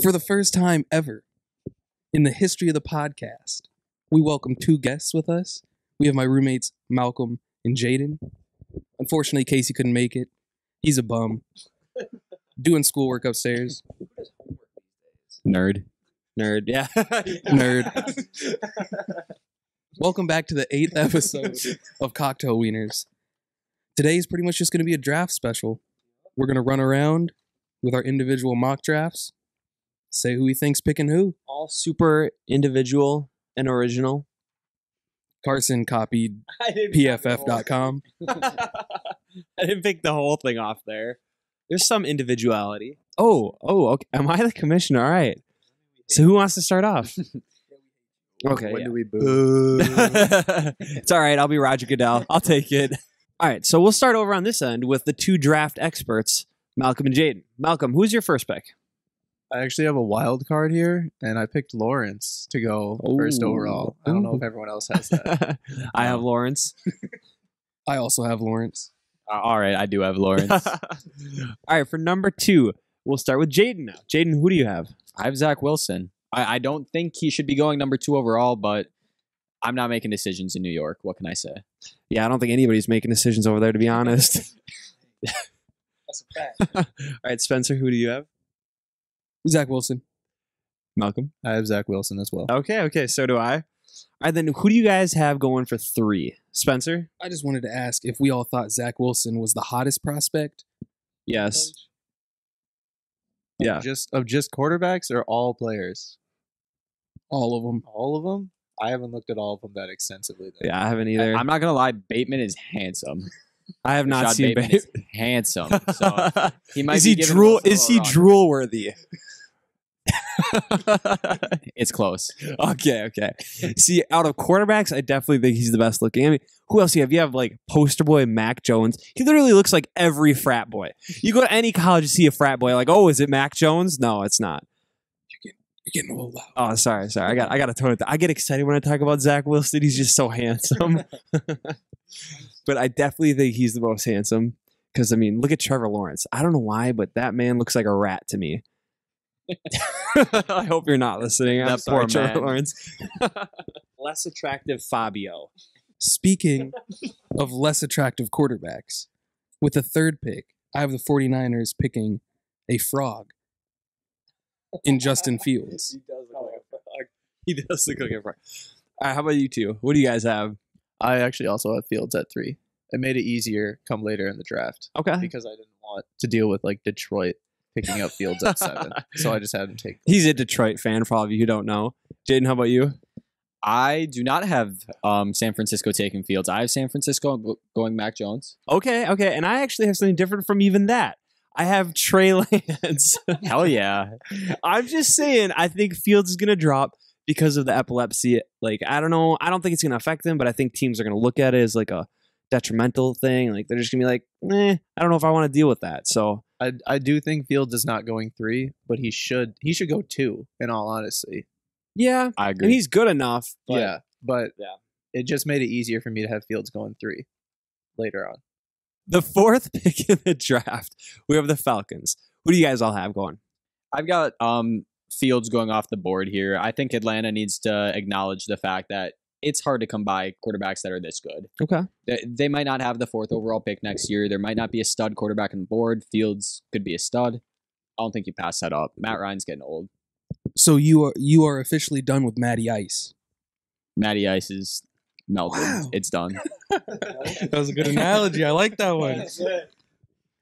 For the first time ever in the history of the podcast, we welcome two guests with us. We have my roommates, Malcolm and Jaden. Unfortunately, Casey couldn't make it. He's a bum. Doing schoolwork upstairs. Nerd. Nerd. Yeah. Nerd. Welcome back to the eighth episode of Cocktail Wieners. Today's pretty much just going to be a draft special. We're going to run around with our individual mock drafts, say who he think's picking who. All super individual and original. Carson copied I didn't pff.com. I didn't pick the whole thing off there. There's some individuality. Oh, oh, okay. Am I the commissioner? All right. So who wants to start off? Okay. When yeah. do we boo? it's all right. I'll be Roger Goodell. I'll take it. All right. So we'll start over on this end with the two draft experts, Malcolm and Jaden. Malcolm, who's your first pick? I actually have a wild card here, and I picked Lawrence to go first overall. I don't know if everyone else has that. I have Lawrence. I also have Lawrence. Uh, all right, I do have Lawrence. all right. For number two, we'll start with Jaden now. Jaden, who do you have? I have Zach Wilson. I, I don't think he should be going number two overall, but I'm not making decisions in New York. What can I say? Yeah, I don't think anybody's making decisions over there, to be honest. That's a fact. all right, Spencer, who do you have? Zach Wilson. Malcolm. I have Zach Wilson as well. Okay, okay, so do I. All right, then who do you guys have going for three? Spencer? I just wanted to ask if we all thought Zach Wilson was the hottest prospect. Yes. Of Yeah. Just of just quarterbacks or all players? All of them. All of them? I haven't looked at all of them that extensively. Though. Yeah, I haven't either. I, either. am not gonna lie. Bateman is handsome. I have not Rashad seen Bateman Babe. is handsome. So he might is he giving drool? Is he run. drool worthy? It's close. okay, okay. See, out of quarterbacks, I definitely think he's the best looking. I mean, who else do you have? You have like poster boy Mac Jones. He literally looks like every frat boy. You go to any college, you see a frat boy, like, oh, is it Mac Jones? No, it's not. You're getting a little loud. Oh, sorry, sorry. I got, I got to tone it. down. I get excited when I talk about Zach Wilson. He's just so handsome. but I definitely think he's the most handsome. Because I mean, look at Trevor Lawrence. I don't know why, but that man looks like a rat to me. I hope you're not listening. I'm That sorry, poor Trevor man. Lawrence. Less attractive Fabio. Speaking of less attractive quarterbacks, with the third pick, I have the 49ers picking a frog in Justin Fields. He does look like a frog. He does look like a frog. All right, how about you two? What do you guys have? I actually also have Fields at three. It made it easier come later in the draft Okay. because I didn't want to deal with like Detroit picking up Fields at seven. So I just had him take. He's a Detroit fan, for all of you who don't know. Jaden, how about you? I do not have um, San Francisco taking Fields. I have San Francisco going Mac Jones. Okay, okay. And I actually have something different from even that. I have Trey Lance. Hell yeah! I'm just saying, I think Fields is going to drop because of the epilepsy. Like, I don't know. I don't think it's going to affect him, but I think teams are going to look at it as like a detrimental thing. Like, they're just going to be like, eh, I don't know if I want to deal with that. So, I I do think Fields is not going three, but he should he should go two. In all honesty, yeah. I And agree. he's good enough. But yeah, but Yeah. it just made it easier for me to have Fields going three later on. The fourth pick in the draft, we have the Falcons. Who do you guys all have going? I've got um, Fields going off the board here. I think Atlanta needs to acknowledge the fact that it's hard to come by quarterbacks that are this good. Okay. They, they might not have the fourth overall pick next year. There might not be a stud quarterback on the board. Fields could be a stud. I don't think you pass that up. Matt Ryan's getting old. So you are you are officially done with Matty Ice. Matty Ice is melted. Wow. It's done. That was a good analogy. I like that one.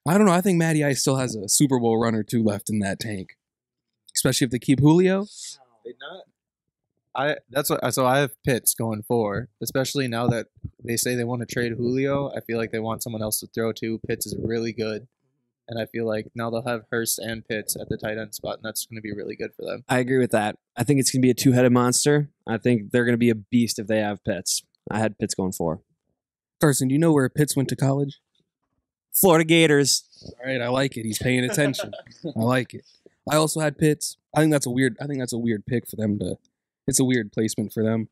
I don't know. I think Matty Ice still has a Super Bowl run or two left in that tank, especially if they keep Julio. They not. I that's what so I have Pitts going four, especially now that they say they want to trade Julio. I feel like they want someone else to throw to. Pitts is really good, and I feel like now they'll have Hurst and Pitts at the tight end spot, and that's going to be really good for them. I agree with that. I think it's going to be a two headed monster. I think they're going to be a beast if they have Pitts. I had Pitts going four. Carson, do you know where Pitts went to college? Florida Gators. All right, I like it. He's paying attention. I like it. I also had Pitts. I think that's a weird. I think that's a weird pick for them to. It's a weird placement for them.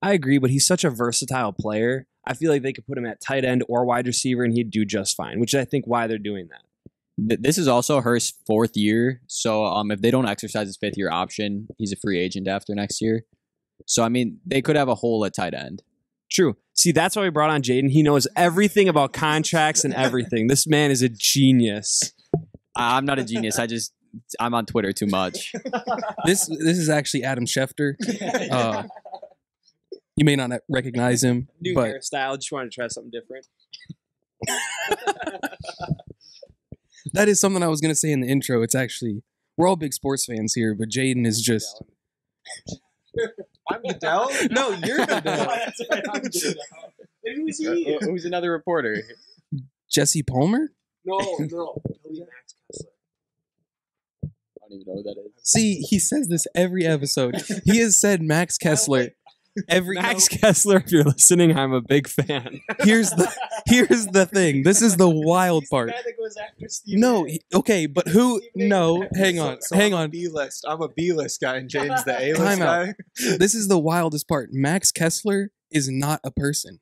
I agree, but he's such a versatile player. I feel like they could put him at tight end or wide receiver and he'd do just fine, which is, I think why they're doing that. This is also Hurst's fourth year, so um, if they don't exercise his fifth year option, he's a free agent after next year. So I mean, they could have a hole at tight end. True. See, that's why we brought on Jaden. He knows everything about contracts and everything. This man is a genius. I'm not a genius. I just I'm on Twitter too much. This this is actually Adam Schefter. Uh, you may not recognize him, New but hairstyle. Just wanted to try something different. that is something I was gonna say in the intro. It's actually we're all big sports fans here, but Jaden is just I'm Goodell. no, you're Who's Uh, Who's another reporter? Jesse Palmer. No, no. Max Kessler. I don't even know who that is. See, he says this every episode. He has said Max Kessler every. Max Kessler, if you're listening, I'm a big fan. Here's the here's the thing. This is the wild part. that goes after Steve. No, he- okay, but who? No, hang on, hang on. B list. I'm a B list guy, and James the A list Time out. guy. This is the wildest part. Max Kessler is not a person.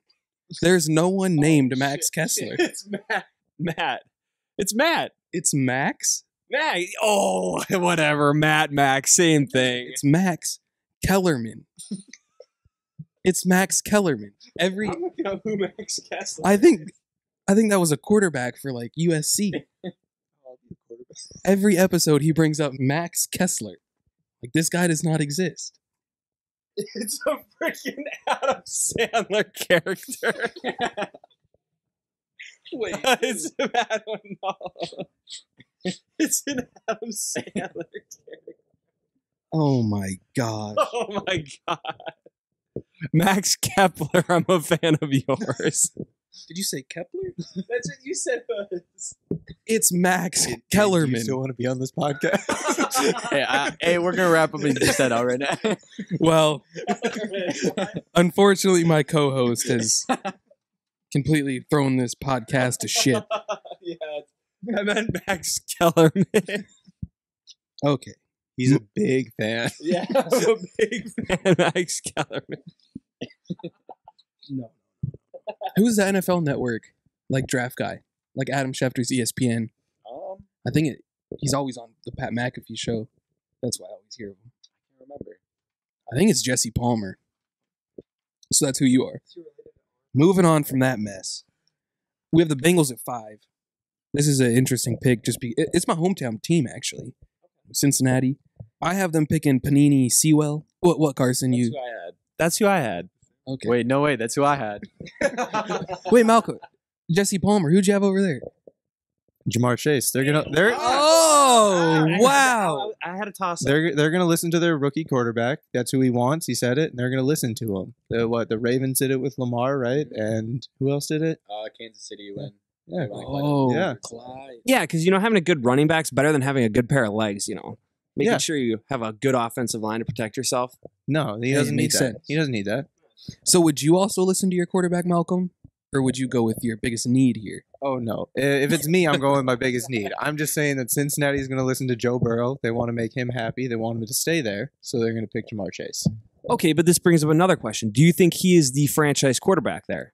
There's no one oh, named Max Kessler. It's Matt. Matt. It's Matt. It's Max. Matt. Oh, whatever. Matt, Max, same thing. It's Max Kellerman. It's Max Kellerman. Every I'm looking up who Max Kessler. I think I think that was a quarterback for like USC. Every episode he brings up Max Kessler. Like this guy does not exist. It's a freaking Adam Sandler character. Wait. it's I don't know. It's an Adam Sandler character. Oh my god. Oh my god. Max Kepler, I'm a fan of yours. Did you say Kepler? That's what you said was. It's Max Kellerman. Do you Kellerman. still want to be on this podcast? hey, I, hey, we're gonna wrap up and just that out right now. Well, unfortunately my co-host has completely thrown this podcast to shit. yeah. I meant Max Kellerman. Okay. He's a big fan. Yeah, I'm a big fan of Max Kellerman. No. Who's the NFL network? Like draft guy. Like Adam Schefter's ESPN. Um, I think it, he's always on the Pat McAfee show. That's why I always hear of him. I can't remember. I think it's Jesse Palmer. So that's who you are. Moving on from that mess, we have the Bengals at five. This is an interesting pick. Just be, it's my hometown team actually, Cincinnati. I have them picking Panini Sewell. What? What Carson? You I had. That's who I had. okay? Wait, no way. That's who I had. wait, Malcolm. Jesse Palmer. Who'd you have over there? Ja'Marr Chase. They're gonna they're Oh wow! I had a toss. they're they're gonna listen to their rookie quarterback. That's who he wants. He said it, and they're gonna listen to him. The, what the Ravens did it with Lamar, right? And who else did it? Uh, Kansas City win. Yeah. Oh Yeah. Clyde. Yeah, because you know having a good running back's better than having a good pair of legs. You know, making Yeah. sure you have a good offensive line to protect yourself. No, he doesn't need makes that. sense. He doesn't need that. So would you also listen to your quarterback, Malcolm, or would you go with your biggest need here? Oh no! If it's me, I'm going with my biggest need. I'm just saying that Cincinnati's going to listen to Joe Burrow. They want to make him happy. They want him to stay there, so they're going to pick Ja'Marr Chase. Okay, but this brings up another question. Do you think he is the franchise quarterback there?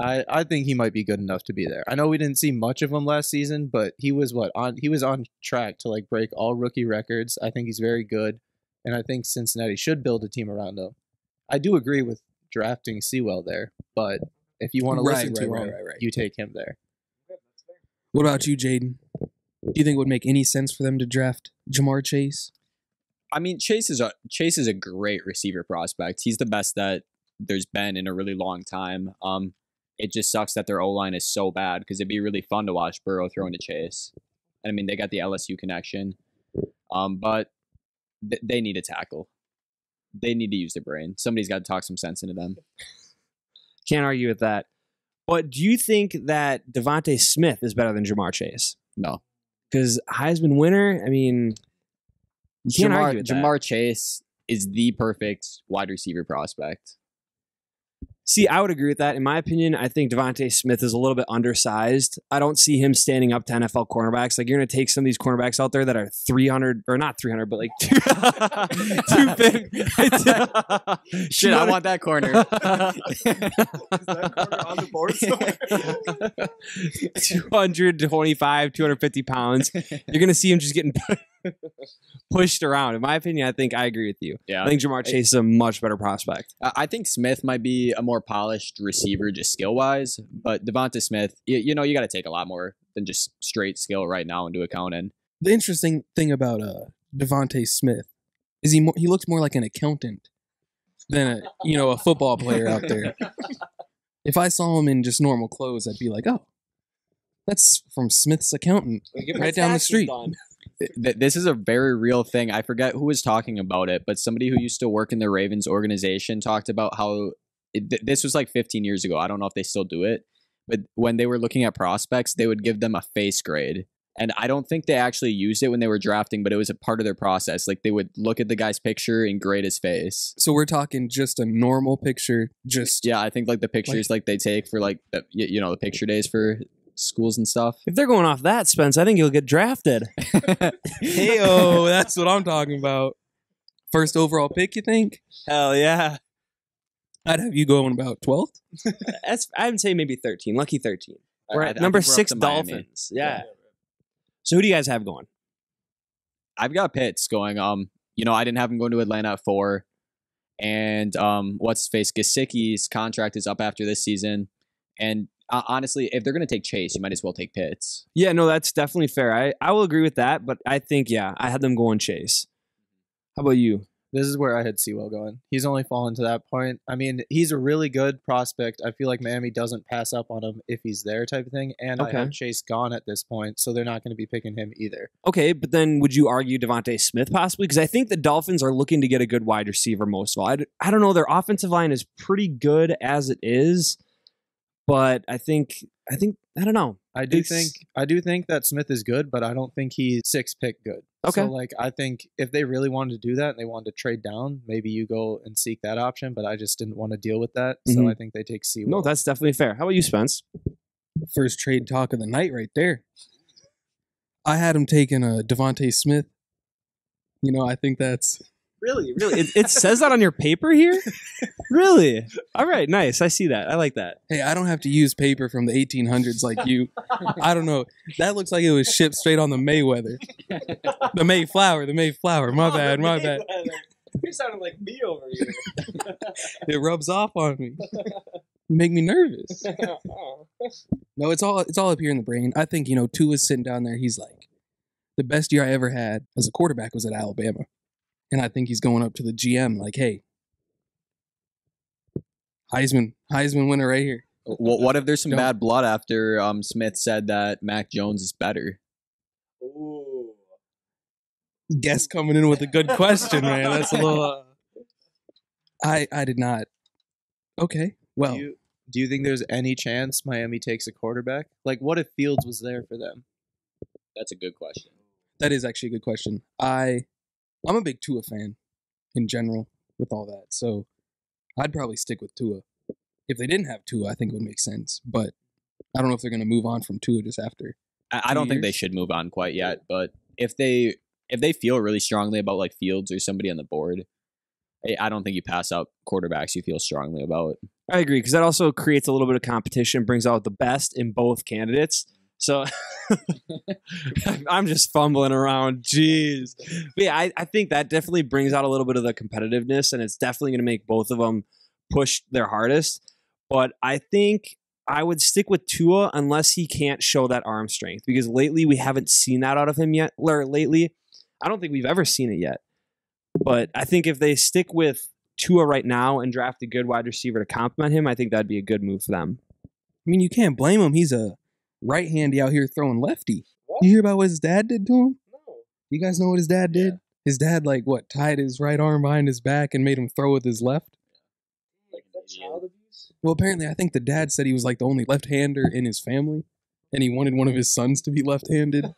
I, I think he might be good enough to be there. I know we didn't see much of him last season, but he was what on he was on track to like break all rookie records. I think he's very good, and I think Cincinnati should build a team around him. I do agree with drafting Sewell there, but if you want to Right, listen to right, him, right, right, right. you take him there. What about you, Jaden? Do you think it would make any sense for them to draft Ja'Marr Chase? I mean, Chase is a Chase is a great receiver prospect. He's the best that there's been in a really long time. Um, it just sucks that their O line is so bad because it'd be really fun to watch Burrow throw into Chase. And I mean, they got the LSU connection, um, but th- they need a tackle. They need to use their brain. Somebody's got to talk some sense into them. Can't argue with that. But do you think that DeVonta Smith is better than Ja'Marr Chase? No, Because Heisman winner, I mean, you can't argue Ja'Marr, that. Ja'Marr Chase is the perfect wide receiver prospect. See, I would agree with that. In my opinion, I think DeVonta Smith is a little bit undersized. I don't see him standing up to NFL cornerbacks. Like you're going to take some of these cornerbacks out there that are 300 or not 300, but like 250. Shit, I want that corner. 225, 250 pounds. You're going to see him just getting pushed around. In my opinion, I think I agree with you. yeah. I think Ja'Marr Chase is a much better prospect. I think Smith might be a more polished receiver, just skill wise. But Devonta Smith, you, you know, you got to take a lot more than just straight skill right now into account. And The interesting thing about uh DeVonta Smith is he more, he looks more like an accountant than a you know a football player out there. If I saw him in just normal clothes, I'd be like, oh, that's from Smith's accountant. Right down the street. th- th- this is a very real thing. I forget who was talking about it, but somebody who used to work in the Ravens organization talked about how it, th- this was like 15 years ago. I don't know if they still do it, but when they were looking at prospects, they would give them a face grade. And I don't think they actually used it when they were drafting, but it was a part of their process. Like they would look at the guy's picture and grade his face. So we're talking just a normal picture, just Yeah, I think like the pictures like, they take for like the, you know the picture days for schools and stuff. If they're going off that, Spence, I think you'll get drafted. hey oh, that's what I'm talking about. First overall pick, you think? Hell yeah. I'd have you going about 12th. That's I would say maybe 13. Lucky 13. We're I- I at number we're six to Miami. Dolphins. Yeah. So who do you guys have going? I've got Pitts going. Um, you know, I didn't have him going to Atlanta at four, and um, what's his face? Gesicki's contract is up after this season, and uh, honestly, if they're gonna take Chase, you might as well take Pitts. Yeah, no, that's definitely fair. I, I will agree with that, but I think, yeah, I had them going Chase. How about you? This is where I had Sewell going. He's only fallen to that point. I mean, he's a really good prospect. I feel like Miami doesn't pass up on him if he's there, type of thing. And I have Chase gone at this point, so they're not going to be picking him either. Okay, but then would you argue DeVonta Smith possibly? Because I think the Dolphins are looking to get a good wide receiver most of all. I, d- I don't know. Their offensive line is pretty good as it is, but I think I think I don't know. I do It's- think I do think that Smith is good, but I don't think he's six pick good. Okay. So like I think if they really wanted to do that and they wanted to trade down, maybe you go and seek that option. But I just didn't want to deal with that, so Mhm. I think they take C. No, that's definitely fair. How about you, Spence? First trade talk of the night right there. I had him taking a DeVonta Smith. You know, I think that's Really, really, it, it says that on your paper here. really? All right, nice. I see that. I like that. hey, I don't have to use paper from the 1800s like you. I don't know. That looks like it was shipped straight on the Mayweather, the Mayflower, the Mayflower. My oh, bad, my bad. You sounded like me over here. It rubs off on me. Make me nervous. No, it's all it's all up here in the brain. I think you know Two Tua's sitting down there. He's like, the best year I ever had as a quarterback was at Alabama, and I think he's going up to the GM like, hey, Heisman, Heisman winner right here. What, what if there's some Don't- bad blood after um, Smith said that Mac Jones is better? Guest coming in with a good question, man. That's a little. Uh, I I did not. Okay, well, do you, do you think there's any chance Miami takes a quarterback? Like, what if Fields was there for them? That's a good question. that is actually a good question. I I'm a big Tua fan in general with all that, so I'd probably stick with Tua. If they didn't have Tua, I think it would make sense, but I don't know if they're going to move on from Tua just after. I, I don't think they should move on quite yet, but if they if they feel really strongly about like Fields or somebody on the board, I- I don't think you pass up quarterbacks you feel strongly about. I agree because that also creates a little bit of competition, brings out the best in both candidates. So I'm just fumbling around. Jeez. But yeah, I, I think that definitely brings out a little bit of the competitiveness, and it's definitely going to make both of them push their hardest. But I think I would stick with Tua unless he can't show that arm strength because lately we haven't seen that out of him yet. Or lately, I don't think we've ever seen it yet. But I think if they stick with Tua right now and draft a good wide receiver to complement him, I think that'd be a good move for them. I mean, you can't blame him. He's a right handy out here throwing lefty. You hear about what his dad did to him? No. You guys know what his dad did? His dad like what tied his right arm behind his back and made him throw with his left. Like that child abuse. Well, apparently, I think the dad said he was like the only left-hander in his family, and he wanted one of his sons to be left-handed.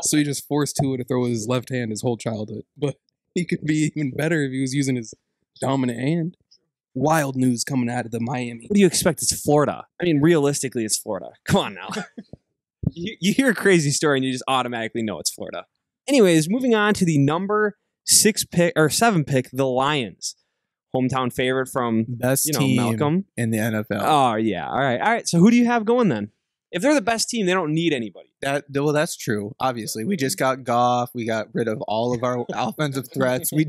so he just forced Tua to throw with his left hand his whole childhood. But he could be even better if he was using his dominant hand. Wild news coming out of the Miami. What do you expect? It's Florida. I mean, realistically, it's Florida. Come on now. you, you hear a crazy story and you just automatically know it's Florida. Anyways, moving on to the number six pick or seven pick, the Lions, hometown favorite from Best you know team Malcolm. in the NFL. Oh yeah, all right, all right. So who do you have going then? If they're the best team, they don't need anybody. That well, that's true. Obviously, we just got Goff. We got rid of all of our offensive threats. We.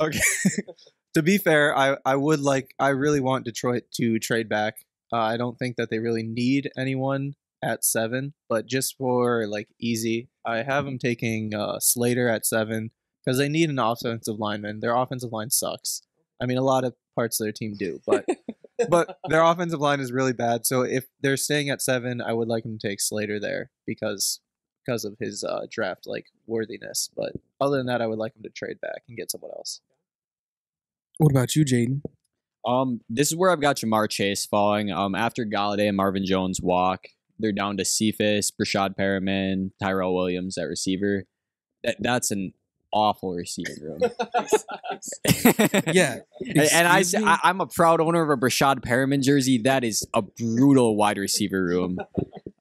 Okay. to be fair, I I would like I really want Detroit to trade back. Uh, I don't think that they really need anyone at seven, but just for like easy, I have them taking uh, Slater at seven because they need an offensive lineman. Their offensive line sucks. I mean, a lot of parts of their team do, but but their offensive line is really bad. So if they're staying at seven, I would like them to take Slater there because because of his uh, draft like worthiness. But other than that, I would like him to trade back and get someone else. What about you, Jaden? Um, this is where I've got Ja'Marr Chase falling. Um, after Golladay and Marvin Jones walk, they're down to Cephus, Breshad Perriman, Tyrell Williams at receiver. That that's an awful receiving room. Yeah. and, and I, me? I I'm a proud owner of a Breshad Perriman jersey. That is a brutal wide receiver room.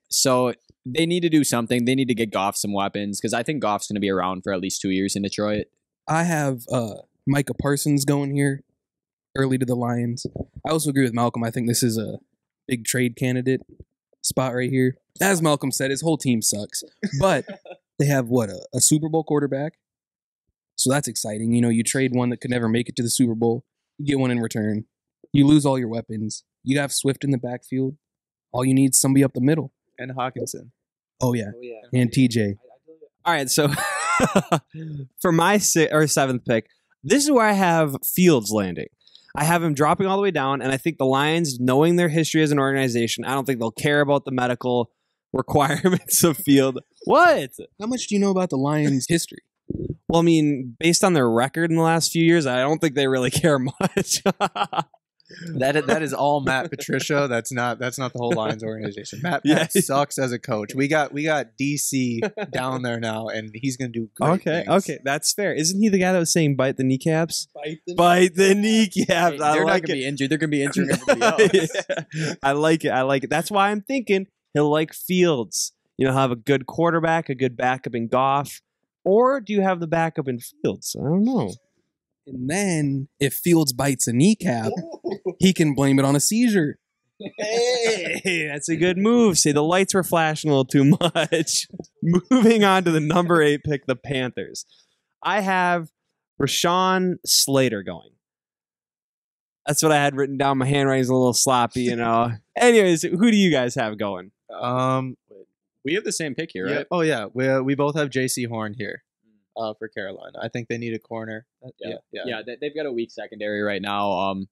So they need to do something. They need to get Goff some weapons because I think Goff's going to be around for at least two years in Detroit. I have uh, Micah Parsons going here early to the Lions. I also agree with Malcolm. I think this is a big trade candidate spot right here. As Malcolm said, his whole team sucks, but they have what a, a Super Bowl quarterback. So that's exciting. You know, you trade one that could never make it to the Super Bowl, you get one in return. You lose all your weapons. You have Swift in the backfield. All you need is somebody up the middle. And Hockenson. Oh yeah, oh, and TJ. All right, so for my si- or seventh pick, this is where I have Fields landing. I have him dropping all the way down, and I think the Lions, knowing their history as an organization, I don't think they'll care about the medical requirements of Field. What? How much do you know about the Lions' history? Well, I mean, based on their record in the last few years, I don't think they really care much. That is, that is all Matt Patricia. That's not that's not the whole Lions organization. Matt, Yeah. Sucks as a coach. We got we got DC down there now, and he's gonna do great okay, things. okay, that's fair. Isn't he the guy that was saying bite the kneecaps? Bite the kneecaps. I they're not like going to it. be injured. They're going to be injuring everybody else. Yeah. I like it. I like it. That's why I'm thinking he'll like Fields. You know, have a good quarterback, a good backup in Goff, or do you have the backup in Fields? I don't know. And then if Fields bites a kneecap, he can blame it on a seizure. Hey, that's a good move. See, the lights were flashing a little too much. Moving on to the number eight pick, the Panthers. I have Rashawn Slater going. That's what I had written down. My handwriting's a little sloppy, you know. Anyways, who do you guys have going? Um. We have the same pick here, yeah- right? Oh yeah. We uh, we both have Jaycee Horn here. Uh, for Carolina, I think they need a corner. Yeah. Yeah, yeah. Yeah, they, they've got a weak secondary right now. Um,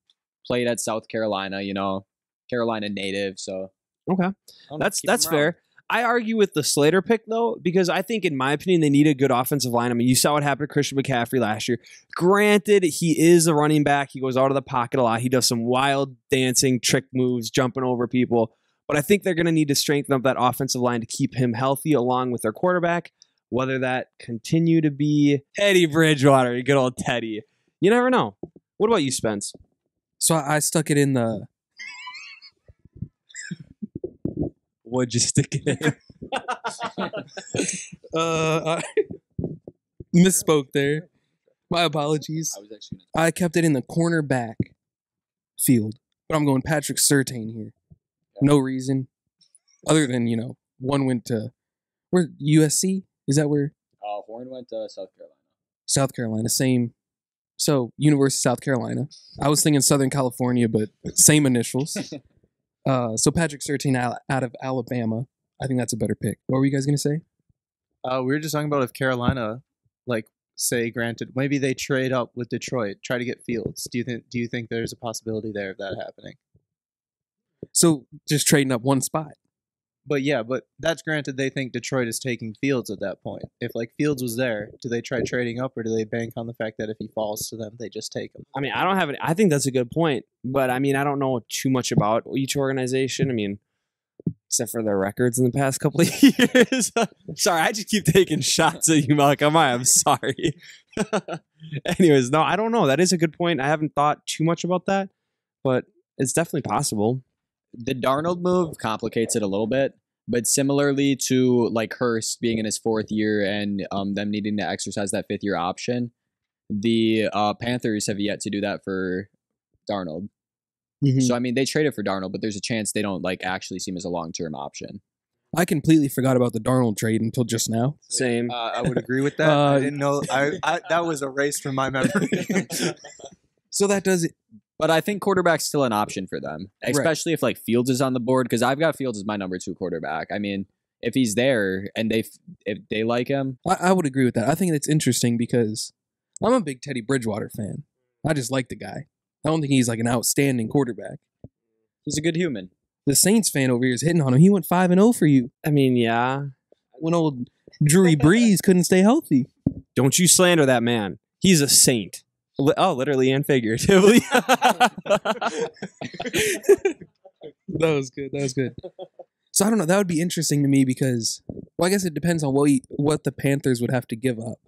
played at South Carolina, you know, Carolina native. So Okay. I know, That's that's them around. fair. I argue with the Slater pick though, because I think, in my opinion, they need a good offensive line. I mean, you saw what happened to Christian McCaffrey last year. Granted, he is a running back. He goes out of the pocket a lot. He does some wild dancing trick moves, jumping over people. But I think they're going to need to strengthen up that offensive line to keep him healthy, along with their quarterback. Whether that continue to be Teddy Bridgewater, good old Teddy. You never know. What about you, Spence? So I, I stuck it in the What'd you stick it in? uh I misspoke there. My apologies. I was actually gonna I kept it in the cornerback field, but I'm going Patrick Surtain here. No reason, other than you know, one went to where USC. Is that where Uh, Horn went to South Carolina. South Carolina? Same. So University of South Carolina. I was thinking Southern California, but same initials. Uh, so Patrick Surtain out, out of Alabama. I think that's a better pick. What were you guys gonna say? Uh, we were just talking about if Carolina, like, say, granted, maybe they trade up with Detroit, try to get Fields. Do you think? Do you think there's a possibility there of that happening? So just trading up one spot. But yeah, but that's granted. They think Detroit is taking Fields at that point. If like Fields was there, do they try trading up, or do they bank on the fact that if he falls to them, they just take him? I mean, I don't have any. I think that's a good point, but I mean, I don't know too much about each organization. I mean, except for their records in the past couple of years. sorry, I just keep taking shots at you, Malcolm. I am sorry. Anyways, no, I don't know. That is a good point. I haven't thought too much about that, but it's definitely possible. The Darnold move complicates it a little bit, but similarly to like Hurst being in his fourth year and um, them needing to exercise that fifth year option, the uh, Panthers have yet to do that for Darnold. Mm-hmm. So I mean, they traded for Darnold, but there's a chance they don't like actually see him as a long term option. I completely forgot about the Darnold trade until just now. Same. Uh, I would agree with that. Uh, I didn't know. I, I that was erased from my memory. So that does it. But I think quarterback's still an option for them, especially if like Fields is on the board because I've got Fields as my number two quarterback. I mean, if he's there and they if they like him, I, I would agree with that. I think it's interesting because I'm a big Teddy Bridgewater fan. I just like the guy. I don't think he's like an outstanding quarterback. he's a good human. The Saints fan over here is hitting on him. He went five and zero for you I mean, yeah. when old Drewy Brees couldn't stay healthy. Don't you slander that man. He's a saint. Li- oh, literally and figuratively. That was good. That was good. So I don't know. That would be interesting to me because, well, I guess it depends on what he, what the Panthers would have to give up,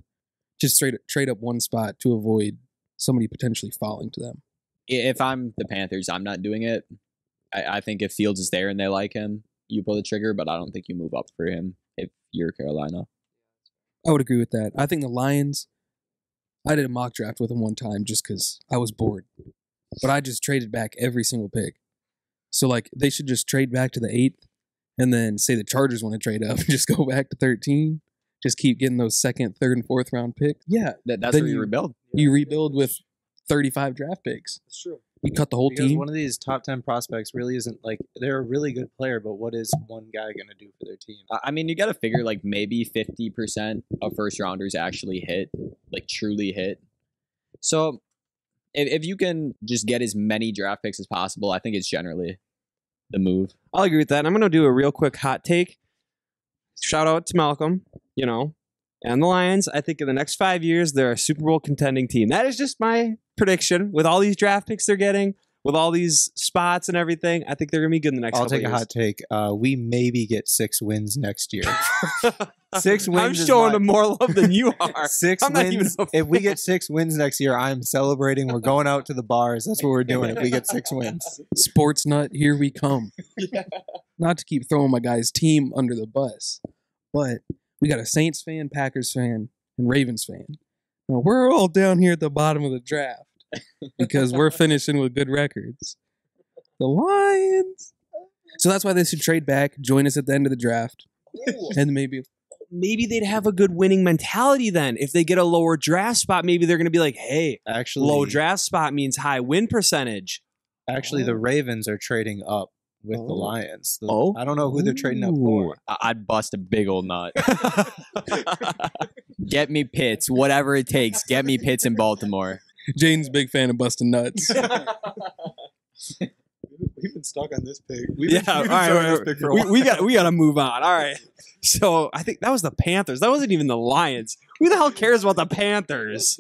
just straight trade up one spot to avoid somebody potentially falling to them. If I'm the Panthers, I'm not doing it. I, I think if Fields is there and they like him, you pull the trigger. But I don't think you move up for him if you're Carolina. I would agree with that. I think the Lions. I did a mock draft with them one time just because I was bored, but I just traded back every single pick. So like they should just trade back to the eighth, and then say the Chargers want to trade up, just go back to thirteen. Just keep getting those second, third, and fourth round picks. Yeah, That, that's Then where you you- rebuild. you rebuild with thirty-five draft picks. That's true. You cut the whole because team. one of these top ten prospects really isn't like they're a really good player, but what is one guy gonna do for their team? I- I mean, you got to figure like maybe 50% of first rounders actually hit, like truly hit. So if, if you can just get as many draft picks as possible, I think it's generally the move. I'll agree with that. I'm going to do a real quick hot take. Shout out to Malcolm, you know, and the Lions. I think in the next five years, they're a Super Bowl contending team. That is just my prediction. With all these draft picks they're getting, with all these spots and everything, I think they're going to be good in the next I'll couple take a years. hot take. Uh, we maybe get six wins next year. Six wins. I'm is showing my- them more love than you are. Six I'm not even wins. a If we get six wins next year, I'm celebrating. We're going out to the bars. That's what we're doing. If we get six wins, Sports nut, here we come. Not to keep throwing my guy's team under the bus, but we got a Saints fan, Packers fan, and Ravens fan. Now, we're all down here at the bottom of the draft because we're finishing with good records. The Lions. So that's why they should trade back, join us at the end of the draft, and maybe maybe they'd have a good winning mentality then. If they get a lower draft spot, maybe they're going to be like, hey, actually, low draft spot means high win percentage. Actually, the oh. Ravens are trading up with the Oh. Lions. The- Oh. I don't know who they're trading up for. Oh. I- I'd bust a big old nut. Get me Pitts, whatever it takes. Get me Pitts in Baltimore. Jane's big fan of busting nuts. We've been stuck on this pig. yeah, all right, all right, we, we got we got to move on. All right. So I think that was the Panthers. That wasn't even the Lions. Who the hell cares about the Panthers?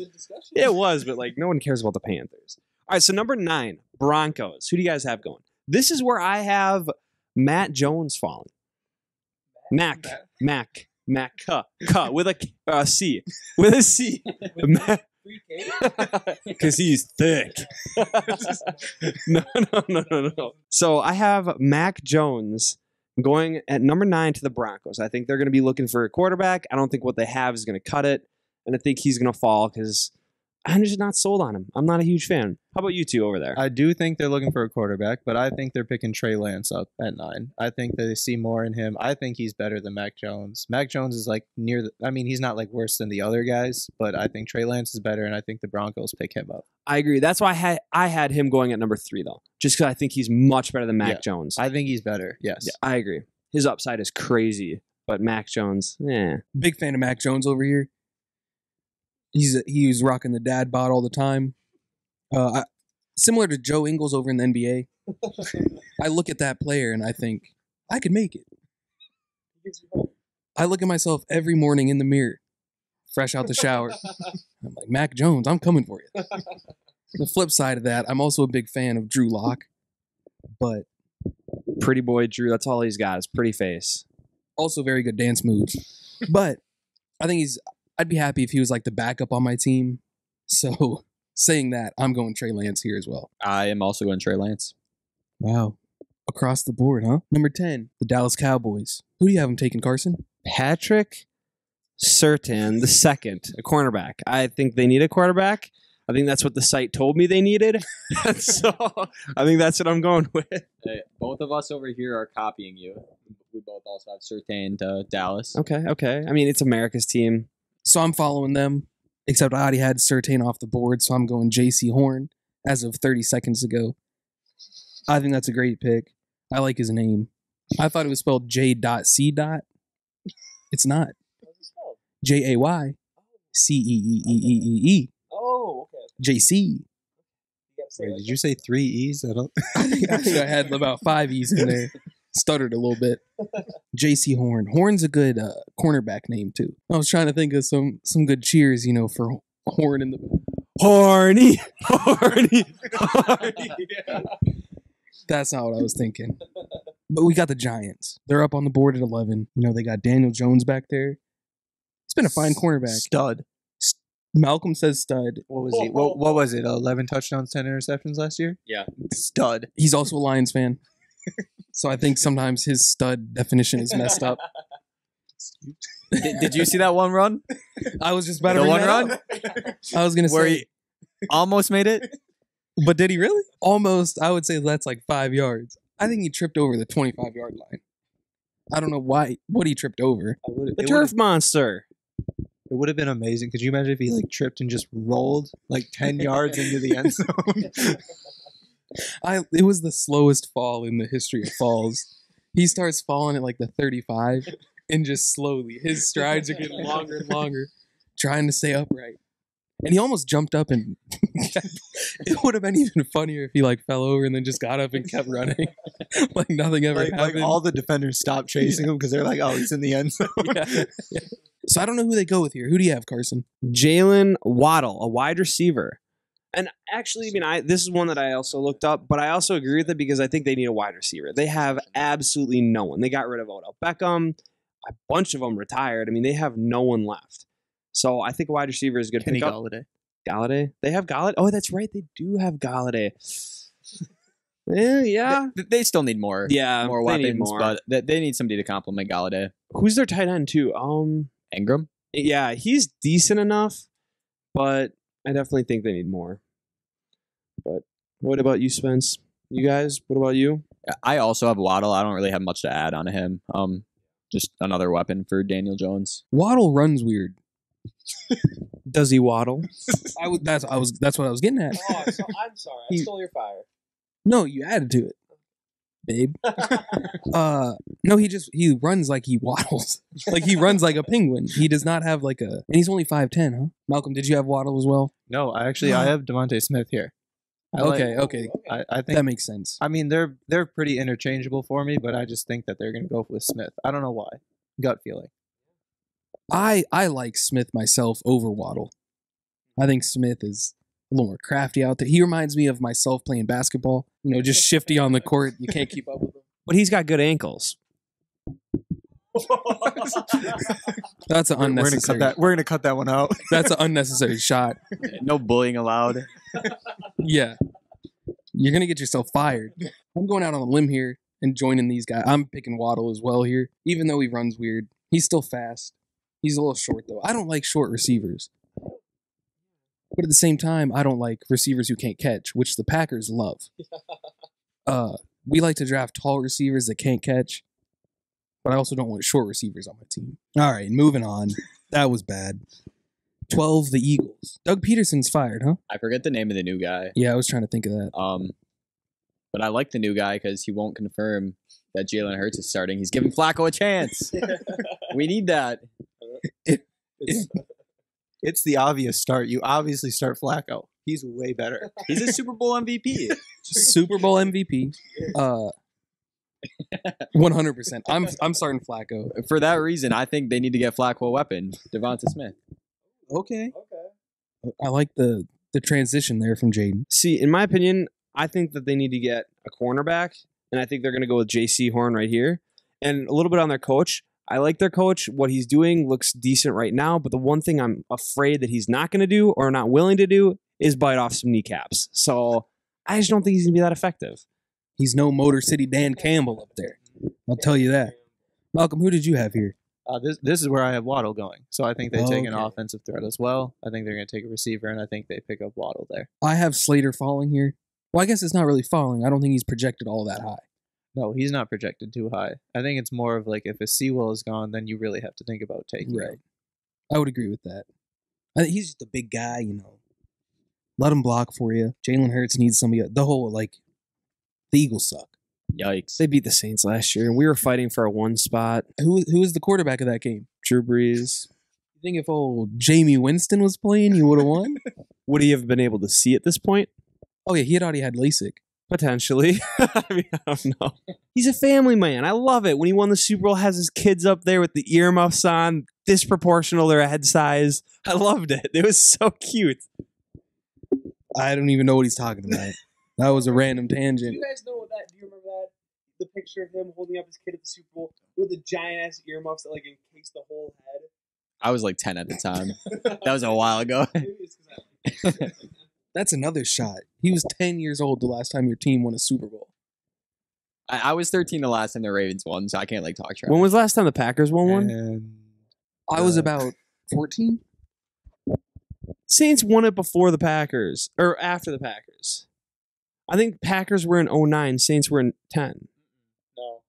It was, but like no one cares about the Panthers. All right, so number nine, Broncos. Who do you guys have going? This is where I have Matt Jones falling. Mac, Mac, Mac, K with a uh, C, with a C. Because he's thick. no, no, no, no, no. So I have Mac Jones going at number nine to the Broncos. I think they're going to be looking for a quarterback. I don't think what they have is going to cut it. And I think he's going to fall because I'm just not sold on him. I'm not a huge fan. How about you two over there? I do think they're looking for a quarterback, but I think they're picking Trey Lance up at nine. I think they see more in him. I think he's better than Mac Jones. Mac Jones is like near the. I mean, he's not like worse than the other guys, but I think Trey Lance is better, and I think the Broncos pick him up. I agree. That's why I had I had him going at number three though, just because I think he's much better than Mac Yeah. Jones. I think he's better. Yes. yeah, I agree. His upside is crazy, but Mac Jones, yeah. big fan of Mac Jones over here. He's he was rocking the dad bod all the time. Uh, I, similar to Joe Ingles over in the NBA. I look at that player and I think I could make it. I look at myself every morning in the mirror, fresh out the shower. I'm like Mac Jones, I'm coming for you. The flip side of that, I'm also a big fan of Drew Lock, but Pretty boy Drew. That's all he's got. is pretty face. Also, very good dance moves. But I think he's. I'd be happy if he was like the backup on my team. So saying that, I'm going Trey Lance here as well. I am also going Trey Lance. Wow. Across the board, huh? Number 10, the Dallas Cowboys. Who do you have him taking, Carson? Patrick Surtain the second, a cornerback. I think they need a quarterback. I think that's what the site told me they needed. so I think that's what I'm going with. Uh, both of us over here are copying you. We both also have Surtain to Dallas. Okay, okay. I mean, it's America's team. So I'm following them, except I already had Surtain off the board, so I'm going Jaycee Horn as of 30 seconds ago. I think that's a great pick. I like his name. I thought it was spelled J dot C dot. It's not. J A Y C E E E E E E. Oh, okay. J C. Wait, did you say three E's? I don't. I think, I think I had about five E's in there. Stuttered a little bit. Jaycee Horn. Horn's a good uh, cornerback name too. I was trying to think of some some good cheers, you know, for Horn in the. Horny, horny, horny. That's not what I was thinking. But we got the Giants. They're up on the board at eleven. You know, they got Daniel Jones back there. It's been a fine cornerback. Stud. Malcolm says stud. What was he? What, what was it? Eleven touchdowns, ten interceptions last year. Yeah. Stud. He's also a Lions fan. So I think sometimes his stud definition is messed up. did, did you see that one run? I was just about to The bring one run? I was gonna Where say, he almost made it? but did he really? Almost. I would say that's like five yards. I think he tripped over the twenty-five yard line. I don't know why. What he tripped over. The turf monster. It would have been amazing. Could you imagine if he like tripped and just rolled like ten yards into the end zone? I. It was the slowest fall in the history of falls. He starts falling at like the thirty-five, and just slowly his strides are getting longer and longer, trying to stay upright. And he almost jumped up and it would have been even funnier if he like fell over and then just got up and kept running like nothing ever like, like happened. all the defenders stopped chasing him because they're like, "Oh, he's in the end zone." Yeah, yeah. So I don't know who they go with here. Who do you have, Carson? Jalen Waddle, a wide receiver. And actually, I mean, I this is one that I also looked up, but I also agree with it because I think they need a wide receiver. They have absolutely no one. They got rid of Odell Beckham. A bunch of them retired. I mean, they have no one left. So I think a wide receiver is a good Kenny pickup. Golladay. Golladay. They have Golladay. Oh, that's right. They do have Golladay. Yeah, yeah, They, they still need more. yeah. more they need weapons, more. but they, they need somebody to complement Golladay. who's their tight end too? Um, Ingram. yeah, he's decent enough, but I definitely think they need more. But what about you, Spence? You guys, what about you? I also have Waddle. I don't really have much to add on him. Um, just another weapon for Daniel Jones. Waddle runs weird. Does he waddle? I was that's I was that's what I was getting at. Oh, I'm sorry. I stole your fire. No, you added to it, babe. Uh, no, he just he runs like he waddles, like he runs like a penguin. He does not have like a, and he's only five ten, huh? Malcolm, did you have Waddle as well? No, I actually I have DeVonta Smith here. I like- okay, okay, I, I think that makes sense. I mean they're they're pretty interchangeable for me, but I just think that they're gonna go with Smith. I don't know why. Gut feeling. I I like Smith myself over Waddle. I think Smith is a little more crafty out there. He reminds me of myself playing basketball. You know, just shifty on the court. You can't keep up with him. But he's got good ankles. That's an We're, we're gonna unnecessary. cut that. We're gonna cut that one out. That's an unnecessary shot. No bullying allowed. Yeah. You're gonna get yourself fired. I'm going out on a limb here and joining these guys. I'm picking Waddle as well here, even though he runs weird. He's still fast. He's a little short though. I don't like short receivers. But at the same time, I don't like receivers who can't catch, which the Packers love. Uh, we like to draft tall receivers that can't catch, but I also don't want short receivers on my team. All right, moving on. That was bad. 12, the Eagles. Doug Pederson's fired, huh? I forget the name of the new guy. Yeah, I was trying to think of that. Um, but I like the new guy because he won't confirm that Jalen Hurts is starting. He's giving Flacco a chance. we need that. It's the obvious start. You obviously start Flacco. He's way better. He's a Super Bowl MVP. Super Bowl MVP. Uh, one hundred percent. I'm I'm starting Flacco. For that reason, I think they need to get Flacco a weapon. Devonta Smith. Okay. Okay. I like the the transition there from Jaden. See, in my opinion, I think that they need to get a cornerback and I think they're going to go with Jaycee Horn right here, and a little bit on their coach. I like their coach. What he's doing looks decent right now, but the one thing I'm afraid that he's not going to do or not willing to do is bite off some kneecaps. So I just don't think he's going to be that effective. He's no Motor City Dan Campbell up there. I'll tell you that. Malcolm, who did you have here? Uh, this this is where I have Waddle going. So I think they take an Okay. offensive threat as well. I think they're going to take a receiver, and I think they pick up Waddle there. I have Slater falling here. Well, I guess it's not really falling. I don't think he's projected all that high. No, he's not projected too high. I think it's more of like if a Sewell is gone, then you really have to think about taking Right. him. I would agree with that. I he's just a big guy, you know. Let him block for you. Jalen Hurts needs somebody. The whole like, the Eagles suck. Yikes. They beat the Saints last year, and we were fighting for a one spot. Who who was the quarterback of that game? Drew Brees. You think if old Jameis Winston was playing, you would have won? Would he have been able to see at this point? oh yeah, he had already had LASIK. Potentially. I mean, I don't know. He's a family man. I love it. When he won the Super Bowl, has his kids up there with the earmuffs on, disproportional their head size. I loved it. It was so cute. I don't even know what he's talking about. That was a random tangent. Do you guys know that? Do you remember that? The picture of him holding up his kid at the Super Bowl with the giant ass earmuffs that like encase the whole head. I was like 10 at the time. That was a while ago. That's another shot. He was 10 years old the last time your team won a Super Bowl. I, I was 13 the last time the Ravens won, so I can't like talk trash. when was the last time the Packers won one? And I was Uh, about 14. Saints won it before the Packers or after the Packers. I think Packers were in 09, Saints were in 10. no,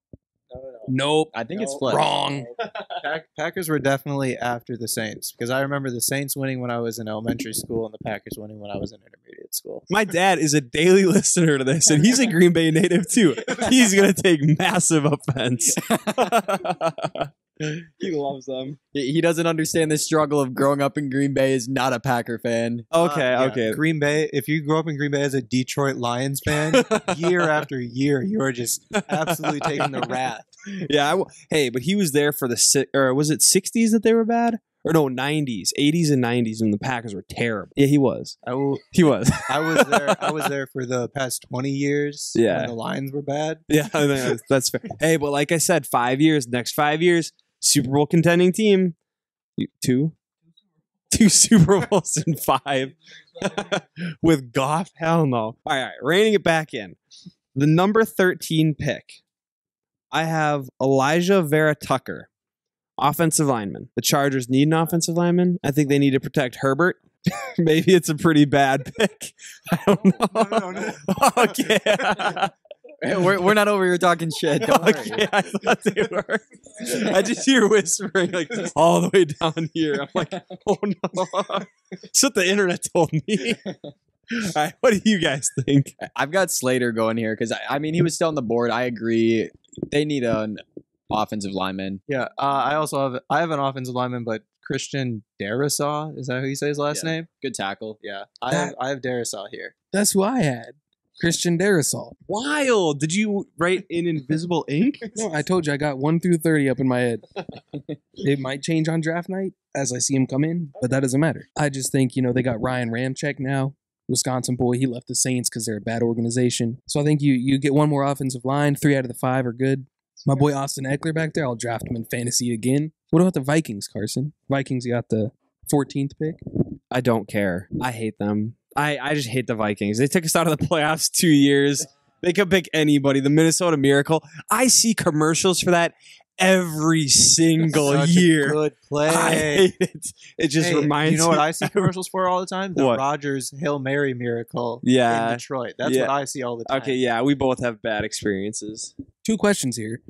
no, no, no. Nope. I think it's No. flipped. Wrong. Pack- Packers were definitely after the Saints because I remember the Saints winning when I was in elementary school and the Packers winning when I was in intermediate school. My dad is a daily listener to this, and he's a Green Bay native too. He's gonna take massive offense. he loves them. He he doesn't understand the struggle of growing up in Green Bay is not a Packer fan. Okay, Uh, yeah, okay. Green Bay. If you grew up in Green Bay as a Detroit Lions fan, year after year, you are just absolutely taking the wrath. Yeah. I w hey, but he was there for the si- or was it '60s that they were bad? Or no, '90s, '80s, and '90s when the Packers were terrible. Yeah, he was. I will. He was. I was there. I was there for the past twenty years. Yeah. when the Lions were bad. yeah, I think that's, that's fair. Hey, but like I said, five years. Next five years, Super Bowl contending team. Two. Two Super Bowls in five. with Goff? Hell no. All right, all right, reining it back in. The number 13 pick. I have Elijah Vera Tucker, offensive lineman. The Chargers need an offensive lineman. I think they need to protect Herbert. Maybe it's a pretty bad pick. I don't know. No, no, no. okay. we're, we're not over here talking shit. Don't worry. I thought they were. I just hear whispering like all the way down here. I'm like, oh no. That's what the internet told me. All right, what do you guys think? I've got Slater going here because I, I mean he was still on the board. I agree. They need an offensive lineman. Yeah. Uh, I also have. I have an offensive lineman, but Christian Darrisaw is that who you say his last Yeah. name? Good tackle. Yeah. I have. I have Darrisaw here. That's who I had. Christian Darrisaw. Wild. Did you write in invisible ink? No, I told you I got 1 through 30 up in my head. it might change on draft night as I see him come in, but that doesn't matter. I just think, you know, they got Ryan Ramczyk now. Wisconsin boy, he left the Saints because they're a bad organization. So I think you you get one more offensive line. Three out of the five are good. My boy Austin Ekeler back there, I'll draft him in fantasy again. What about the Vikings, Carson? Vikings got the 14th pick. I don't care. I hate them. I, I just hate the Vikings. They took us out of the playoffs two years. They could pick anybody. The Minnesota Miracle. I see commercials for that every single Such a year. good play. I hate it. It just Hey, reminds You know what. I see commercials for all the time? The What? Rodgers Hail Mary miracle Yeah. in Detroit. That's Yeah. what I see all the time. Okay, yeah, we both have bad experiences. Two questions here.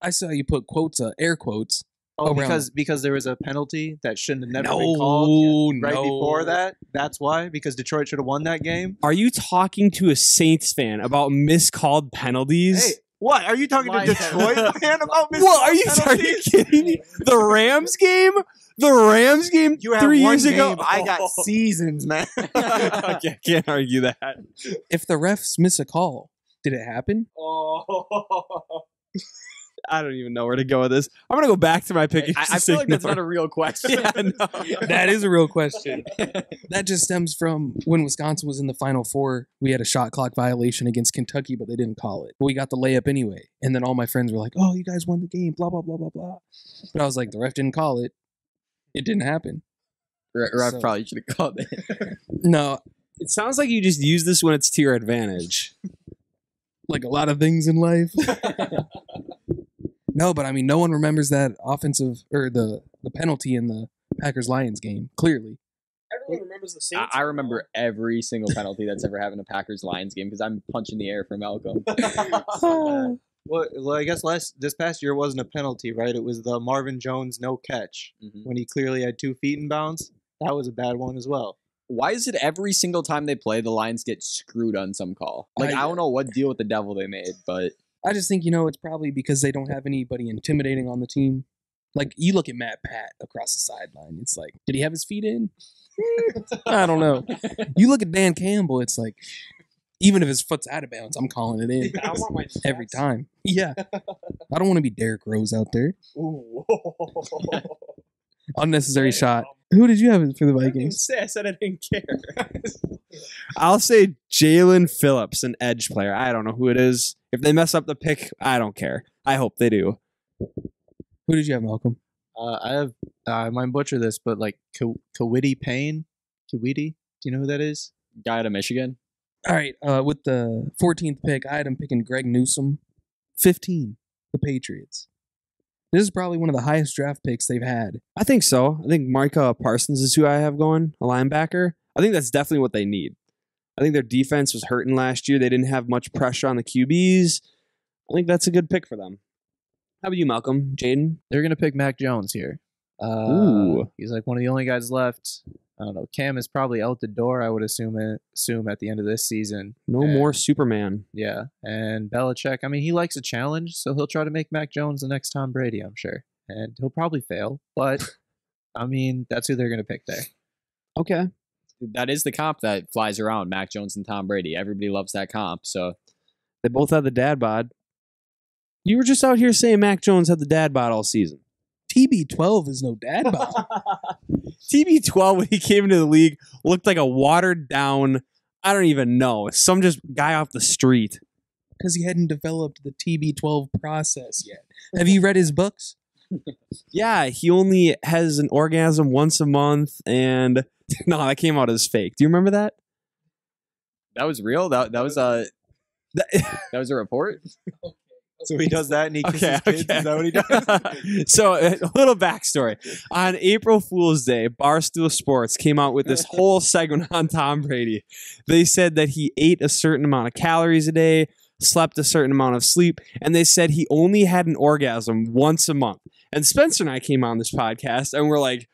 I saw you put quotes, uh, air quotes. Oh, around because because there was a penalty that shouldn't have never no, been called right no. before that. That's why because Detroit should have won that game. Are you talking to a Saints fan about miscalled penalties? Hey, what are you talking Line to Detroit fan about? what are you? miscalled Are you kidding me? The Rams game, the Rams game You three one years ago. I got oh. seasons, man. okay, I can't argue that. If the refs miss a call, did it happen? Oh. I don't even know where to go with this. I'm gonna go back to my pick. I, I feel like that's not a real question. yeah, no. that is a real question. that just stems from when Wisconsin was in the Final Four. We had a shot clock violation against Kentucky, but they didn't call it. We got the layup anyway. And then all my friends were like, oh, you guys won the game, blah, blah, blah, blah, blah. But I was like, the ref didn't call it. It didn't happen. Re- Ref So- probably should have called it. No, It sounds like you just use this when it's to your advantage. like a lot of things in life. No, but I mean, no one remembers that offensive or the, the penalty in the Packers Lions game, clearly. Everyone remembers the I, I remember every single penalty that's ever happened in a Packers Lions game because I'm punching the air for Malcolm. Well, well, I guess last this past year wasn't a penalty, right? It was the Marvin Jones no catch Mhm. when he clearly had two feet in bounds. That was a bad one as well. Why is it every single time they play, the Lions get screwed on some call? Like, I- I, don't know what deal with the devil they made, but I just think, you know, it's probably because they don't have anybody intimidating on the team. Like, you look at Matt Pat across the sideline. It's like, did he have his feet in? I don't know. You look at Dan Campbell, it's like, even if his foot's out of bounds, I'm calling it in I want my every time. Yeah. I don't want to be Derrick Rose out there. Unnecessary shot. Who did you have for the Vikings? say I said I didn't care. I'll say Jaelan Phillips, an edge player. I don't know who it is. If they mess up the pick, I don't care. I hope they do. Who did you have, Malcolm? Uh, I have uh, I might butcher this, but like Ka- Kawiti Payne, Kawiti. Do you know who that is? guy out of Michigan. All right. Uh, with the 14th pick, I had him picking Greg Newsome. 15, the Patriots. This is probably one of the highest draft picks they've had. I think so. I think Micah Parsons is who I have going, a linebacker. I think that's definitely what they need. I think their defense was hurting last year. They didn't have much pressure on the QBs. I think that's a good pick for them. How about you, Malcolm? Jaden? They're gonna pick Mac Jones here. Uh, Ooh. he's like one of the only guys left. I don't know. Cam is probably out the door. I would assume it, assume at the end of this season. No And- more Superman. Yeah, and Belichick. I mean, he likes a challenge, so he'll try to make Mac Jones the next Tom Brady. I'm sure, and he'll probably fail, but I mean, that's who they're gonna pick there. Okay. That is the comp that flies around Mac Jones and Tom Brady. Everybody loves that comp. So They both had the dad bod. You were just out here saying Mac Jones had the dad bod all season. TB12 is no dad bod. TB12 when he came into the league looked like a watered down. I don't even know some just guy off the street. because he hadn't developed the TB12 process yet. Have you read his books? Yeah, he only has an orgasm once a month, and no, that came out as fake. Do you remember that? that was real. That that was uh, a that was a report. So he does that, and he kisses Okay, kids. okay. Is that what he does? so a little backstory. On April Fool's Day, Barstool Sports came out with this whole segment on Tom Brady. They said that he ate a certain amount of calories a day, slept a certain amount of sleep, and they said he only had an orgasm once a month. And Spencer and I came on this podcast and we're like,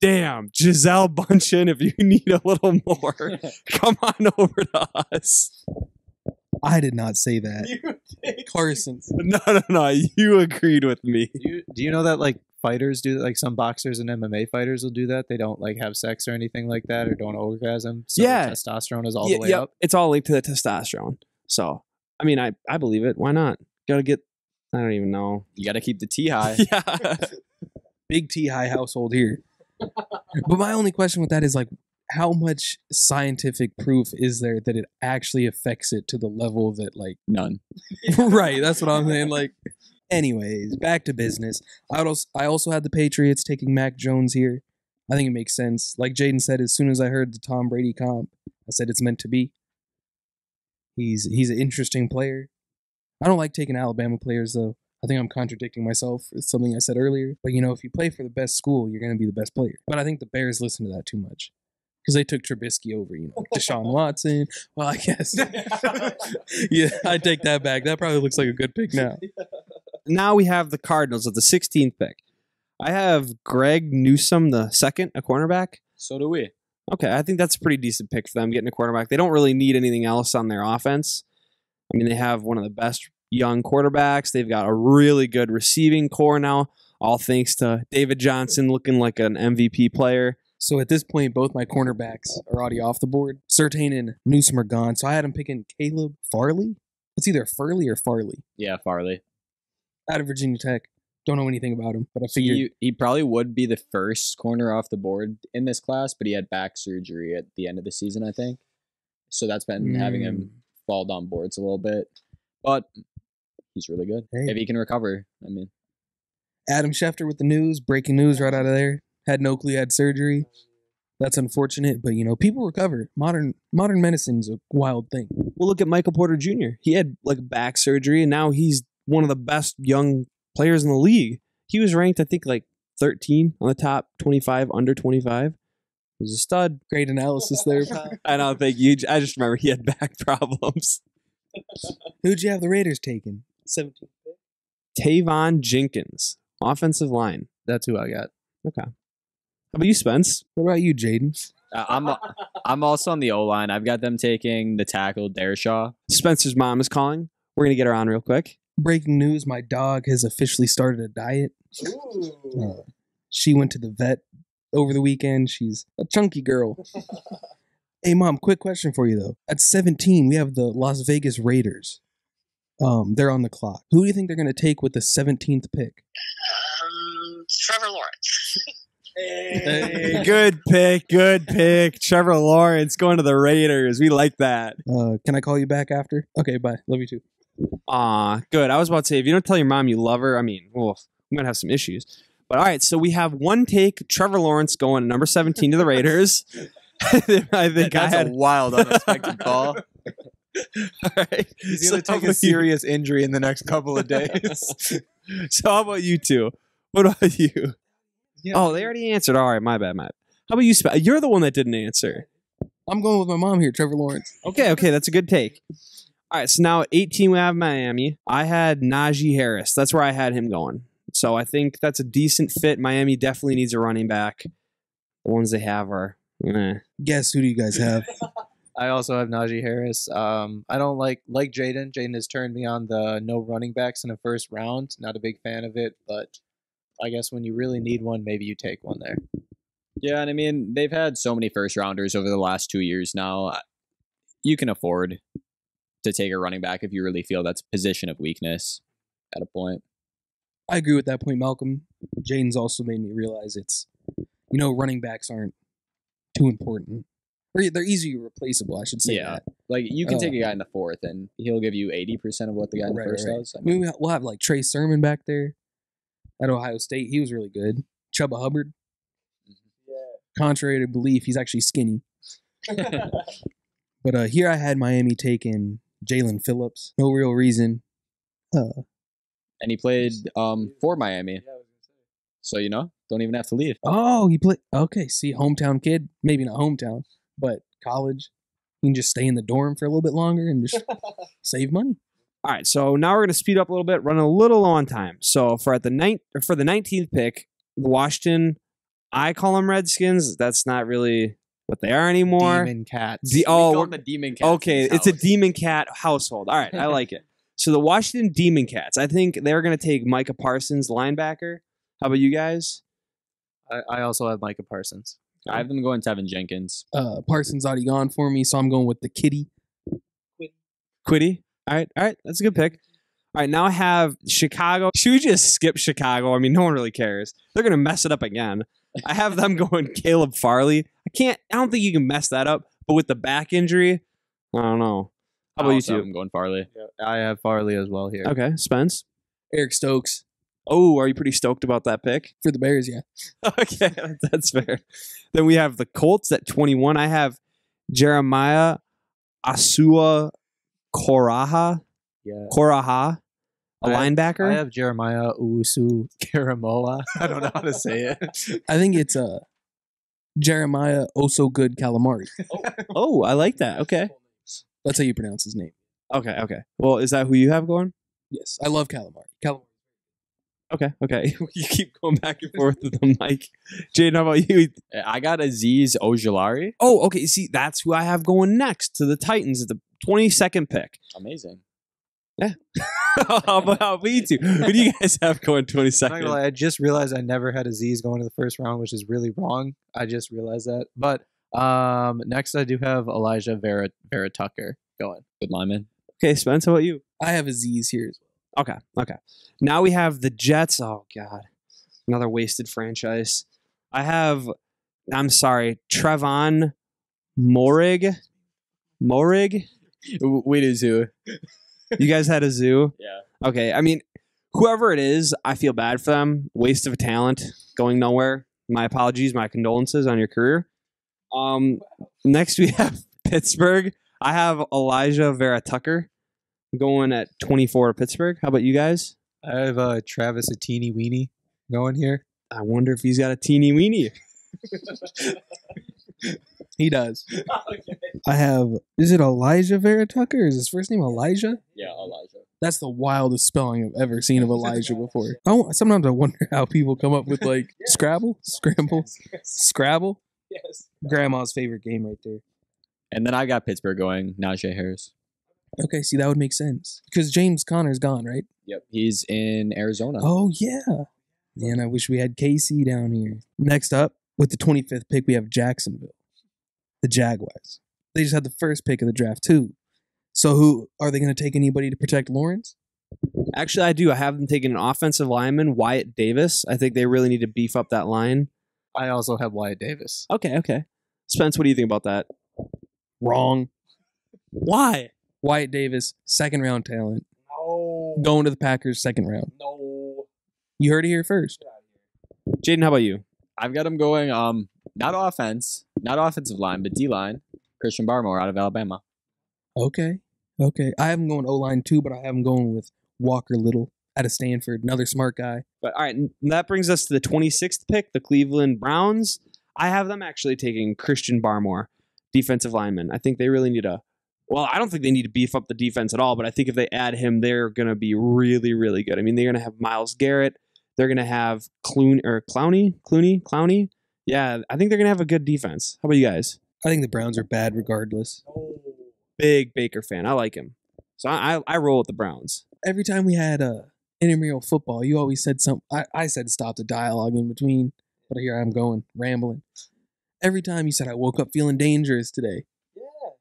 damn, Gisele Bündchen, if you need a little more, come on over to us. I did not say that. Carson. No, no, no. You agreed with me. Do you, do you know that like fighters do like some boxers and MMA fighters will do that? They don't like have sex or anything like that, or don't orgasm. So their Yeah. testosterone is all Yeah, the way yep, up. It's all linked to the testosterone. So, I mean, I, I believe it. Why not? Gotta get, I don't even know. You got to keep the T high. yeah. Big T high household here. but my only question with that is like, how much scientific proof is there that it actually affects it to the level that like None. right that's what i'm saying like anyways back to business. I also i also had the patriots taking mac jones here. I think it makes sense. Like jaden said as soon as i heard the tom brady comp i said it's meant to be. He's he's an interesting player. I don't like taking alabama players though. I think i'm contradicting myself it's something i said earlier. But you know if you play for the best school you're going to be the best player. But i think the bears listen to that too much because they took Trubisky over, you know, Deshaun Watson. Well, I guess. yeah, I take that back. That probably looks like a good pick now. Now we have the Cardinals at the 16th pick. I have Greg Newsome, the second, a cornerback. So do we. Okay, I think that's a pretty decent pick for them getting a quarterback. They don't really need anything else on their offense. I mean, they have one of the best young quarterbacks. They've got a really good receiving corps now, all thanks to David Johnson looking like an MVP player. So at this point, both my cornerbacks are already off the board. Surtain and Newsome are gone. So I had him picking Caleb Farley. It's either Furley or Farley. Yeah, Farley. out of Virginia Tech. Don't know anything about him, but I figured He, he probably would be the first corner off the board in this class, but he had back surgery at the end of the season, I think. So that's been having him Mm. fall down boards a little bit. But he's really good. Hey. If he can recover, I mean, Adam Schefter with the news, breaking news right out of there. Had no clue he had surgery. That's unfortunate, but you know, people recover. Modern modern medicine's a wild thing. Well, look at Michael Porter Jr. He had like back surgery, and now he's one of the best young players in the league. He was ranked, I think, like 13 on the top 25 under 25. He's a stud. Great analysis there, pal. I don't think you. I just remember he had back problems. Who'd you have the Raiders taking? 17. Tavon Jenkins, offensive line. That's who I got. Okay. How about you, Spence? What about you, Jaden? uh, I'm I'm also on the O line. I've got them taking the tackle Darrisaw. Spencer's mom is calling. We're gonna get her on real quick. Breaking news: My dog has officially started a diet. Uh, she went to the vet over the weekend. She's a chunky girl. hey, mom, quick question for you though. At 17, we have the Las Vegas Raiders. Um, they're on the clock. Who do you think they're going to take with the 17th pick? Hey, good pick, good pick. Trevor Lawrence going to the Raiders. We like that. Uh, can I call you back after? Okay, bye. Love you too. Aw, good. I was about to say, if you don't tell your mom you love her, I mean, well, I'm gonna have some issues. But all right, so we have one take. Trevor Lawrence going to number 17 to the Raiders. I think I That's had a wild, unexpected call. all right. He's So going to how take a about you- serious injury in the next couple of days. So how about you two? What about you? Oh, they already answered. All right, my bad, my bad. How about you? Spe- You're the one that didn't answer. I'm going with my mom here, Trevor Lawrence. Okay, okay, that's a good take. All right, so now 18 we have Miami. I had Najee Harris. That's where I had him going. So I think that's a decent fit. Miami definitely needs a running back. The ones they have are eh. Guess who do you guys have? I also have Najee Harris. Um, I don't like like Jaden. Jaden has turned me on the no running backs in the first round. Not a big fan of it, but I guess when you really need one, maybe you take one there. Yeah, and I mean they've had so many first rounders over the last two years now. You can afford to take a running back if you really feel that's a position of weakness at a point. I agree with that point, Malcolm. Jaden's also made me realize it's, you know, running backs aren't too important. Or they're easily replaceable, I should say Yeah. that. Like you can take Uh, a guy in the fourth, and he'll give you eighty percent of what the guy in the Right, first right, right. does. I I mean, mean, we'll have like Trey Sermon back there at Ohio State. He was really good. Chuba Hubbard. Contrary to belief, he's actually skinny. But uh, here I had Miami taking Jaelan Phillips. No real reason. Uh, and he played um for Miami, so you know don't even have to leave. oh, he played. Okay, see, hometown kid. Maybe not hometown, but college. You can just stay in the dorm for a little bit longer and just save money. All right, so now we're going to speed up a little bit, run a little low on time. So for at the ninth for the 19th pick, the Washington, I call them Redskins. That's not really what they are anymore. Demon cats. The- We oh, we're- him the demon cat. Okay, it's a demon cat household. All right, I like it. So the Washington Demon Cats. I think they're going to take Micah Parsons, linebacker. How about you guys? I, I also have Micah Parsons. I have them going Teven Jenkins. Uh, Parsons already gone for me, so I'm going with the kitty. Quiddy. All right, all right, that's a good pick. All right, now I have Chicago. Should we just skip Chicago? I mean, no one really cares. They're going to mess it up again. I have them going Caleb Farley. I can't. I don't think you can mess that up. But with the back injury, I don't know. How about you also have two? them going Farley. I have Farley as well here. Okay, Spence. Eric Stokes Oh, are you pretty stoked about that pick? for the Bears, yeah. okay, that's fair. Then we have the Colts at 21. I have Jeremiah Asua Koraha. Yeah. Koraha, a I have- linebacker. I have Jeremiah Usu Karamoa. I don't know how to say it. I think it's uh, Jeremiah Oso Good Calamari. oh, I like that. Okay. That's how you pronounce his name. Okay, okay. Well, is that who you have going? Yes, I love calamari. Calamari. Okay, okay. you keep going back and forth with the mic. Jaden, how about you? I got Azeez Ojulari. Oh, okay. See, that's who I have going next to the Titans at the 22nd pick. Amazing. how, about, how about you two? Who do you guys have going I'm not 22nd? lie, I just realized I never had Azeez going to the first round, which is really wrong. I just realized that. But um, next I do have Elijah Vera Vera Tucker going. Good lineman. Okay, Spence, how about you? I have Azeez here. as Okay, okay. Now we have the Jets. Oh God, another wasted franchise. I have. I'm sorry, Trevon Moehrig. Moehrig. W- Wait a zoo. You guys had a zoo. Yeah. Okay, I mean, whoever it is, I feel bad for them. Waste of a talent, going nowhere. My apologies, my condolences on your career. Um, next we have Pittsburgh. I have Elijah Vera Tucker going at 24 to Pittsburgh. How about you guys? I have uh, Travis a teeny weeny going here. I wonder if he's got a teeny weeny. He does. I have. Is it Elijah Vera Tucker? Is his first name Elijah? Yeah, Elijah. That's the wildest spelling I've ever seen of Elijah before. Oh, sometimes I wonder how people come up with like Scrabble, Scramble, Scrabble. Yes. Grandma's favorite game right there. And then I got Pittsburgh going. Najee Harris. Okay, see that would make sense because James Conner's gone, right? Yep. He's in Arizona. Oh yeah. Man, I wish we had KC down here. Next up, with the 25th pick, we have Jacksonville, the Jaguars. They just had the first pick of the draft too. So who are they going to take anybody to protect Lawrence? Actually, I do. I have them taking an offensive lineman, Wyatt Davis. I think they really need to beef up that line. I also have Wyatt Davis. Okay, okay. Spence, what do you think about that? Wrong. Why? Wyatt Davis, second round talent, No. going to the Packers second round. No. You heard it here first. Jaden, how about you? I've got him going. Um, not offense, not offensive line, but D line. Christian Barmore out of Alabama. Okay. Okay. I have him going O line too, but I have him going with Walker Little out of Stanford, another smart guy. But all right, and that brings us to the 26th pick, the Cleveland Browns. I have them actually taking Christian Barmore, defensive lineman. I think they really need a. Well, I don't think they need to beef up the defense at all, but I think if they add him, they're going to be really, really good. I mean, they're going to have Myles Garrett. They're going to have Clooney or Clowney, Clooney, Clowney. Yeah, I think they're going to have a good defense. How about you guys? I think the Browns are bad regardless. Big Baker fan. I like him. So I, I, I roll with the Browns. Every time we had uh, intramural football, you always said something. I, I said stop the dialogue in between, but here I'm going, rambling. Every time you said, I woke up feeling dangerous today.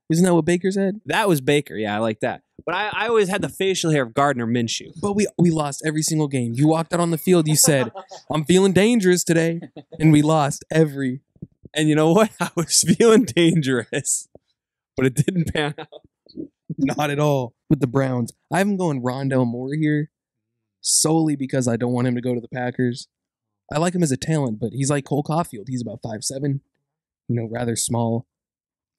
Yeah. Isn't that what Baker said? That was Baker. Yeah, I like that. But I, I always had the facial hair of Gardner Minshew. But we we lost every single game. You walked out on the field, you said, I'm feeling dangerous today. And we lost every. And you know what? I was feeling dangerous, but it didn't pan out. Not at all with the Browns. I have him going Rondale Moore here solely because I don't want him to go to the Packers. I like him as a talent, but he's like Cole Caufield. He's about five seven, you know, rather small.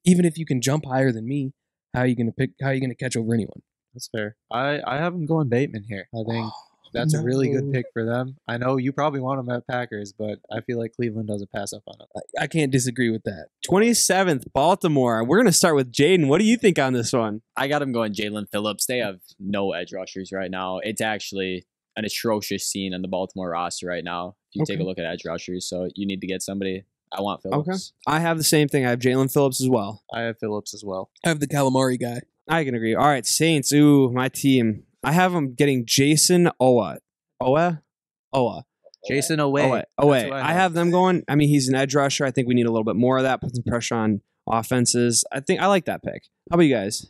Even if you can jump higher than me, how are you gonna pick? How are you gonna catch over anyone? That's fair. I, I have him going Bateman here. I oh, think that's a really good pick for them. I know you probably want him at Packers, but I feel like Cleveland doesn't pass up on him. I, I can't disagree with that. 27th, Baltimore. We're going to start with Jaden. What do you think on this one? I got him going Jaelan Phillips. They have no edge rushers right now. It's actually an atrocious scene on the Baltimore roster right now. If you take a look at edge rushers, so you need to get somebody. I want Phillips. Okay. I have the same thing. I have Jaelan Phillips as well. I have Phillips as well. I have the calamari guy. I can agree. All right, Saints. Ooh, my team. I have them getting Jason Owa. Owa? Owa. Jason away. Owa. Owa. That's what I have them going. I mean, he's an edge rusher. I think we need a little bit more of that. Put some pressure on offenses. I think I like that pick. How about you guys?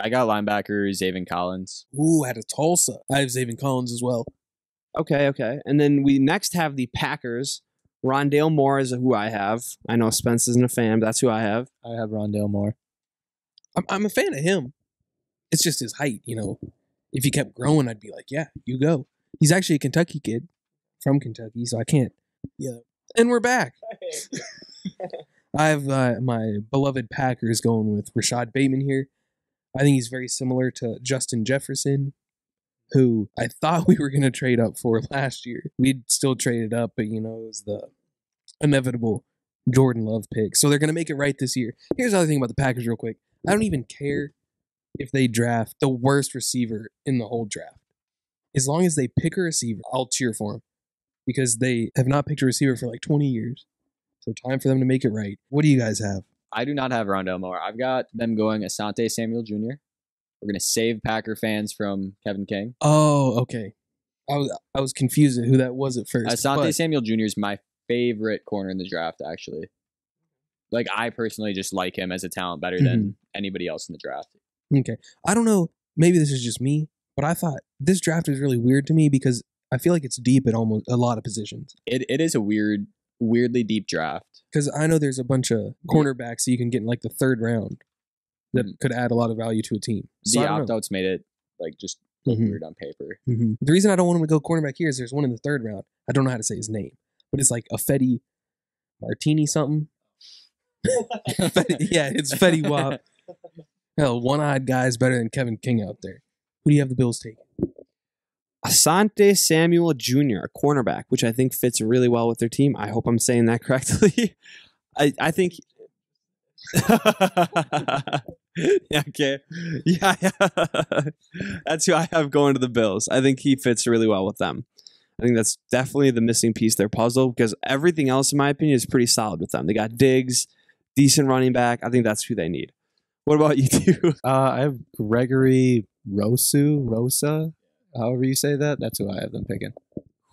I got linebacker Zaven Collins. Ooh, out of Tulsa. I have Zaven Collins as well. Okay, okay. And then we next have the Packers. Rondale Moore is who I have. I know Spence isn't a fan, but that's who I have. I have Rondale Moore. I'm, I'm a fan of him. It's just his height, you know. If he kept growing, I'd be like, yeah, you go. He's actually a Kentucky kid from Kentucky, so I can't. Yeah. And we're back. I have uh, my beloved Packers going with Rashod Bateman here. I think he's very similar to Justin Jefferson, who I thought we were going to trade up for last year. We'd still traded up, but you know, it was the inevitable Jordan Love pick. So they're going to make it right this year. Here's the other thing about the Packers, real quick. I don't even care if they draft the worst receiver in the whole draft. As long as they pick a receiver, I'll cheer for them because they have not picked a receiver for like 20 years. So time for them to make it right. What do you guys have? I do not have Rondale Moore. I've got them going Asante Samuel Jr. We're gonna save Packer fans from Kevin King. Oh, okay. I was I was confused at who that was at first. Asante but- Samuel Jr. is my favorite corner in the draft, actually. Like I personally just like him as a talent better than mm-hmm. anybody else in the draft. Okay. I don't know. Maybe this is just me, But I thought this draft is really weird to me because I feel like it's deep at almost a lot of positions. It it is a weird, weirdly deep draft. Because I know there's a bunch of cornerbacks that you can get in like the third round that Mhm. could add a lot of value to a team. So The I don't know. opt outs made it like just look Mhm. weird on paper. Mhm. The reason I don't want him to go cornerback here is there's one in the third round. I don't know how to say his name, but it's like a Fetty Martini something. Fetty, yeah, it's Fetty Wap. Hell, one eyed guy is better than Kevin King out there. Who do you have the Bills taking? Asante Samuel Jr., a cornerback, which I think fits really well with their team. I hope I'm saying that correctly. I, I think. Yeah, okay. Yeah, yeah. That's who I have going to the Bills. I think he fits really well with them. I think that's definitely the missing piece of their puzzle because everything else, in my opinion, is pretty solid with them. They got Diggs, decent running back. I think that's who they need. What about you two? Uh, I have Gregory Rosu, Rosa, however you say that. That's who I have them picking.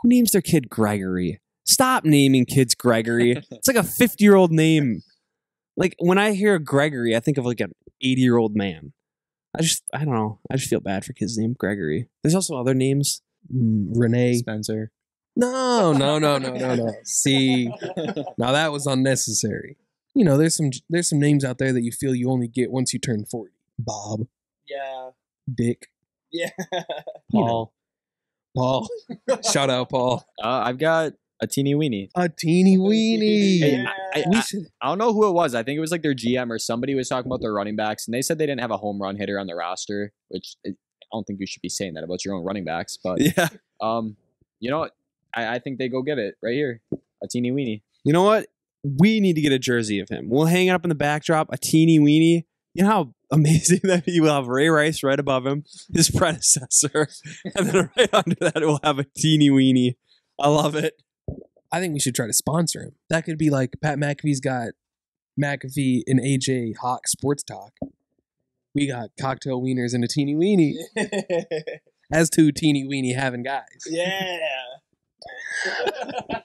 Who names their kid Gregory? Stop naming kids Gregory. it's like a 50 year old name. Like when I hear Gregory, I think of like an 80 year old man. I just, I don't know. I just feel bad for kids named Gregory. There's also other names. Mm, Renee. Spencer. No, no, no, no, no, no. See, now that was unnecessary. You know, there's some there's some names out there that you feel you only get once you turn forty. Bob, Yeah. Dick, Yeah. You know. Paul. Paul. Shout out Paul. Uh, I've got a teeny weeny. A teeny weeny. Hey, I, we I. I don't know who it was. I think it was like their GM or somebody was talking about their running backs, and they said they didn't have a home run hitter on the roster, which I I don't think you should be saying that about your own running backs. But Yeah. um, you know what? I, I think they go get it right here. A teeny weeny. You know what? We need to get a jersey of him. We'll hang it up in the backdrop, a teeny weeny. You know how amazing that be? We'll have Ray Rice right above him, his predecessor. And then right under that, we'll have a teeny weeny. I love it. I think we should try to sponsor him. That could be like Pat McAfee's got McAfee and AJ Hawk Sports Talk. We got cocktail wieners and a teeny weeny as two teeny weeny having guys. yeah.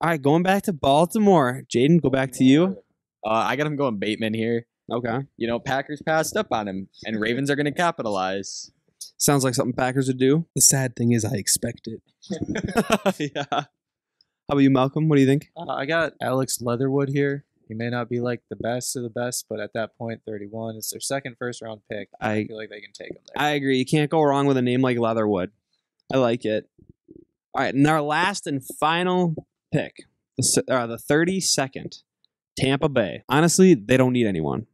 All right, going back to Baltimore. Jaden, go back to you. Uh, I got him going Bateman here. Okay. You know, Packers passed up on him, and Ravens are going to capitalize. Sounds like something Packers would do. The sad thing is, I expect it. yeah. How about you, Malcolm? What do you think? Uh, I got Alex Leatherwood here. He may not be like the best of the best, but at that point, 31, it's their second first round pick. I I feel like they can take him there. I agree. You can't go wrong with a name like Leatherwood. I like it. All right, and our last and final pick, the, uh, the 32nd, Tampa Bay. Honestly, they don't need anyone.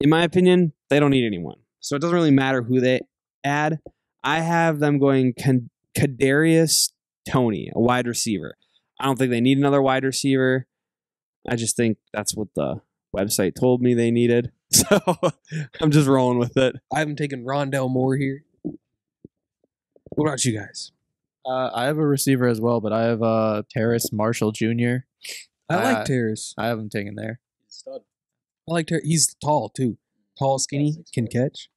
In my opinion, they don't need anyone. So it doesn't really matter who they add. I have them going Kadarius Toney, a wide receiver. I don't think they need another wide receiver. I just think that's what the website told me they needed. So I'm just rolling with it. I haven't taken Rondale Moore here. What about you guys? Uh, I have a receiver as well, but I have uh, Terrace Marshall Jr. I like Uh, Terrace. I have him taken there. Stud. I like Terrace. He's tall too. Tall, skinny, can catch.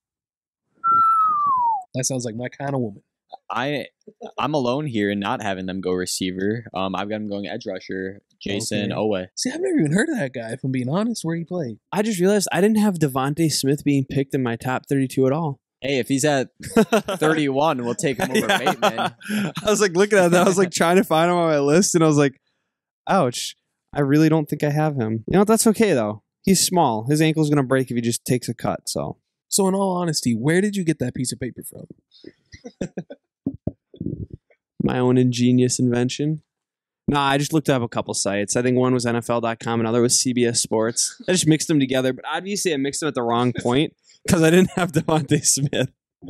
That sounds like my kind of woman. I I'm alone here in not having them go receiver. Um, I've got him going edge rusher, Jason Okay. Owe. See, I've never even heard of that guy. If I'm being honest, where he played. I just realized I didn't have DeVonta Smith being picked in my top 32 at all. Hey, if he's at 31, we'll take him over Yeah. Bateman. I was like looking at that. I was like trying to find him on my list, and I was like, "Ouch! I really don't think I have him." You know, that's okay though. He's small. His ankle's gonna break if he just takes a cut. So So, in all honesty, where did you get that piece of paper from? my own ingenious invention. Nah, I just looked up a couple sites. I think one was NFL.com, another was CBS Sports. I just mixed them together, but obviously I mixed them at the wrong point because I didn't have DeVonta Smith.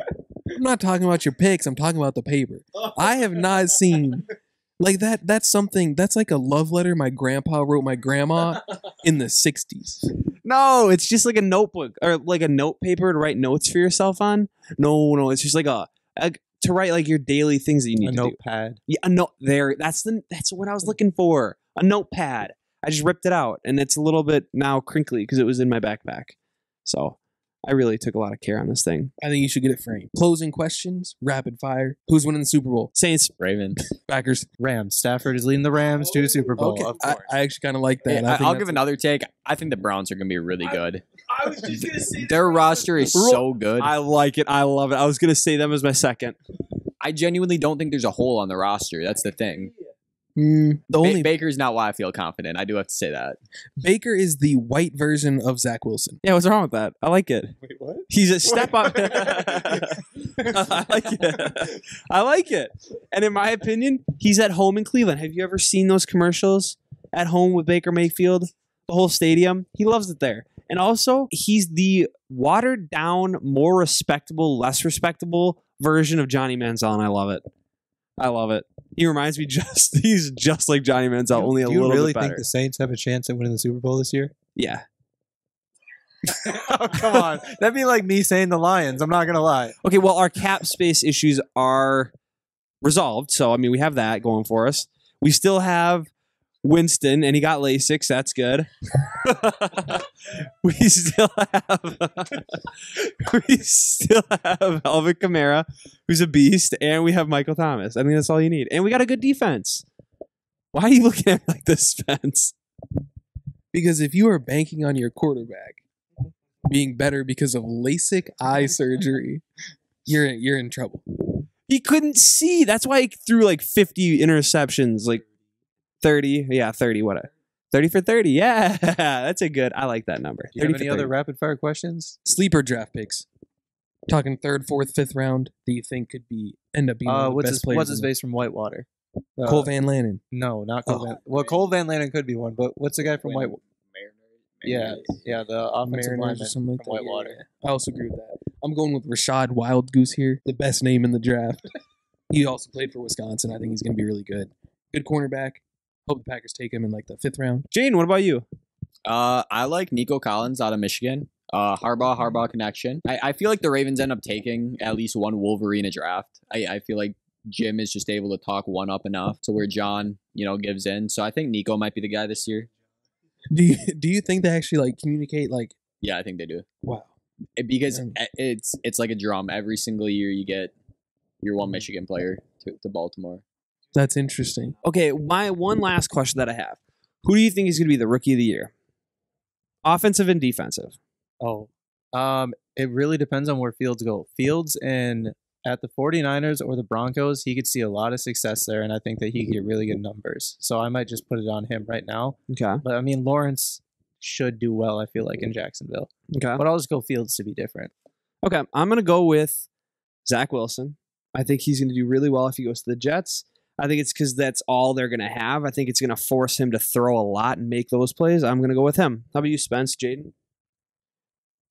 I'm not talking about your picks. I'm talking about the paper. I have not seen like that. That's something. That's like a love letter my grandpa wrote my grandma in the '60s. No, it's just like a notebook or like a note paper to write notes for yourself on. No, no, it's just like a, a to write like your daily things that you need A to do. notepad. Yeah, a note there. That's the that's what I was looking for. A notepad. I just ripped it out, and it's a little bit now crinkly because it was in my backpack. So I really took a lot of care on this thing. I think you should get it framed. Closing questions, rapid fire. Who's winning the Super Bowl? Saints. Ravens. Packers. Rams. Stafford is leading the Rams to Super Bowl. Okay, Of I, course. I actually kind of like that. Hey, I I, will give another take. I think the Browns are going to be really good. I was just gonna say Their roster is so good. I like it. I love it. I was gonna say them as my second. I genuinely don't think there's a hole on the roster. That's the thing. Mm, the Ba- only Baker's not why I feel confident. I do have to say that. Baker is the white version of Zach Wilson. Yeah, what's wrong with that? I like it. Wait, what? He's a step up. I like it. I like it. And in my opinion, he's at home in Cleveland. Have you ever seen those commercials at home with Baker Mayfield? The whole stadium. He loves it there. And also, he's the watered down, more respectable, less respectable version of Johnny Manziel, and I love it. I love it. He reminds me just he's just like Johnny Manziel, only a little bit. Do you little really bit better. think the Saints have a chance at winning the Super Bowl this year? yeah. oh, come on. That'd be like me saying the Lions. I'm not gonna lie. Okay, well, our cap space issues are resolved. So, I mean, we have that going for us. We still have Winston, and he got LASIK. That's good. we still have we still have Alvin Kamara, who's a beast, and we have Michael Thomas. I think that's all you need. And we got a good defense. Why are you looking at me like this, Spence? Because if you are banking on your quarterback being better because of LASIK eye surgery, you're you're in trouble. He couldn't see. That's why he threw like 50 interceptions, like 30. Yeah, 30. What? A, 30 for 30. Yeah, that's a good. I like that number. Do you have any other rapid fire questions? Sleeper draft picks. Talking third, fourth, fifth round that you think could be end up being one Uh, of the what's best his, players. what's his in- face from Whitewater? Uh, Cole Van Lanen. No, not Cole Oh. Van. Well, Cole Van Lanen could be one, but what's the guy from White? Yeah, yeah, the offensive Mariners lineman or something like from that. Yeah, Whitewater. yeah. I also agree with that. I'm going with Rachad Wildgoose here, the best name in the draft. he also played for Wisconsin. I think he's going to be really good. Good cornerback. Hope the Packers take him in like the fifth round. Jane, what about you? Uh, I like Nico Collins out of Michigan. Uh, Harbaugh, Harbaugh connection. I, I feel like the Ravens end up taking at least one Wolverine a draft. I, I feel like Jim is just able to talk one up enough to where John, you know, gives in. So I think Nico might be the guy this year. Do you do you think they actually like communicate like Yeah, I think they do. wow? It- because Mm. e- it's it's like a drum. Every single year you get your one Michigan player to, to Baltimore. That's interesting. Okay, my one last question that I have. Who do you think is going to be the rookie of the year? Offensive and defensive. Oh, um, it really depends on where Fields go. Fields and at the 49ers or the Broncos, he could see a lot of success there, and I think that he could get really good numbers. So I might just put it on him right now. Okay. But I mean, Lawrence should do well. I feel like in Jacksonville, Okay. but I'll just go Fields to be different. Okay. I'm going to go with Zach Wilson. I think he's going to do really well if he goes to the Jets. I think it's because that's all they're going to have. I think it's going to force him to throw a lot and make those plays. I'm going to go with him. How about you, Spence, Jaden?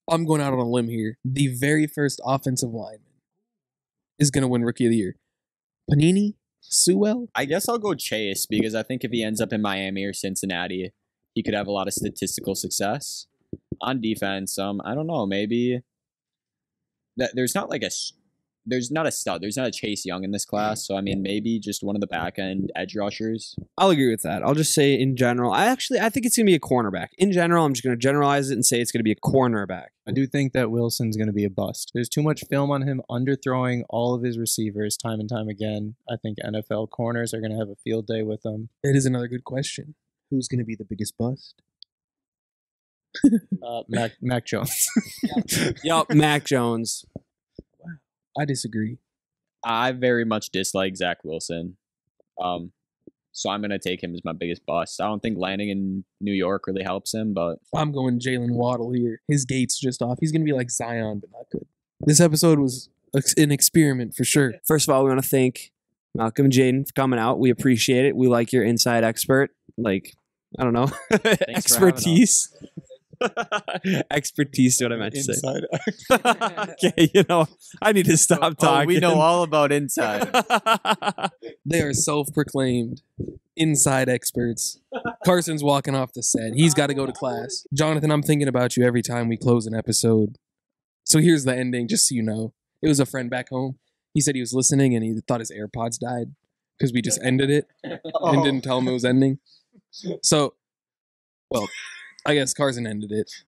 I'm going out on a limb here. The very first offensive lineman is going to win Rookie of the Year. Penei, Sewell. I guess I'll go Chase because I think if he ends up in Miami or Cincinnati, he could have a lot of statistical success. On defense, um, I don't know, maybe that there's not like a s- there's not a stud, there's not a Chase Young in this class, so I mean maybe just one of the back end edge rushers. I'll agree with that. I'll just say in general, I actually I think it's gonna be a cornerback. In general, I'm just gonna generalize it and say it's gonna be a cornerback. I do think that Wilson's going to be a bust. There's too much film on him underthrowing all of his receivers time and time again. I think NFL corners are going to have a field day with him. That is another good question. Who's going to be the biggest bust? Uh, Mac Mac Jones. Yup, Mac Jones. I disagree. I very much dislike Zach Wilson. Um so I'm gonna take him as my biggest bust. I don't think landing in New York really helps him, but I'm going Jaylen Waddle here. His gait's just off. He's going to be like Zion, but not good. This episode was an experiment for sure. First of all, we want to thank Malcolm and Jaden for coming out. We appreciate it. We like your inside expert, like I don't know, for expertise. Expertise, is what I meant to say. okay, you know, I need to stop talking. Oh, we know all about inside. They are self proclaimed inside experts. Carson's walking off the set. He's got to go to class. Jonathan, I'm thinking about you every time we close an episode. So here's the ending, just so you know. It was a friend back home. He said he was listening and he thought his AirPods died because we just ended it and oh. didn't tell him it was ending. So, well, I guess Carson ended it.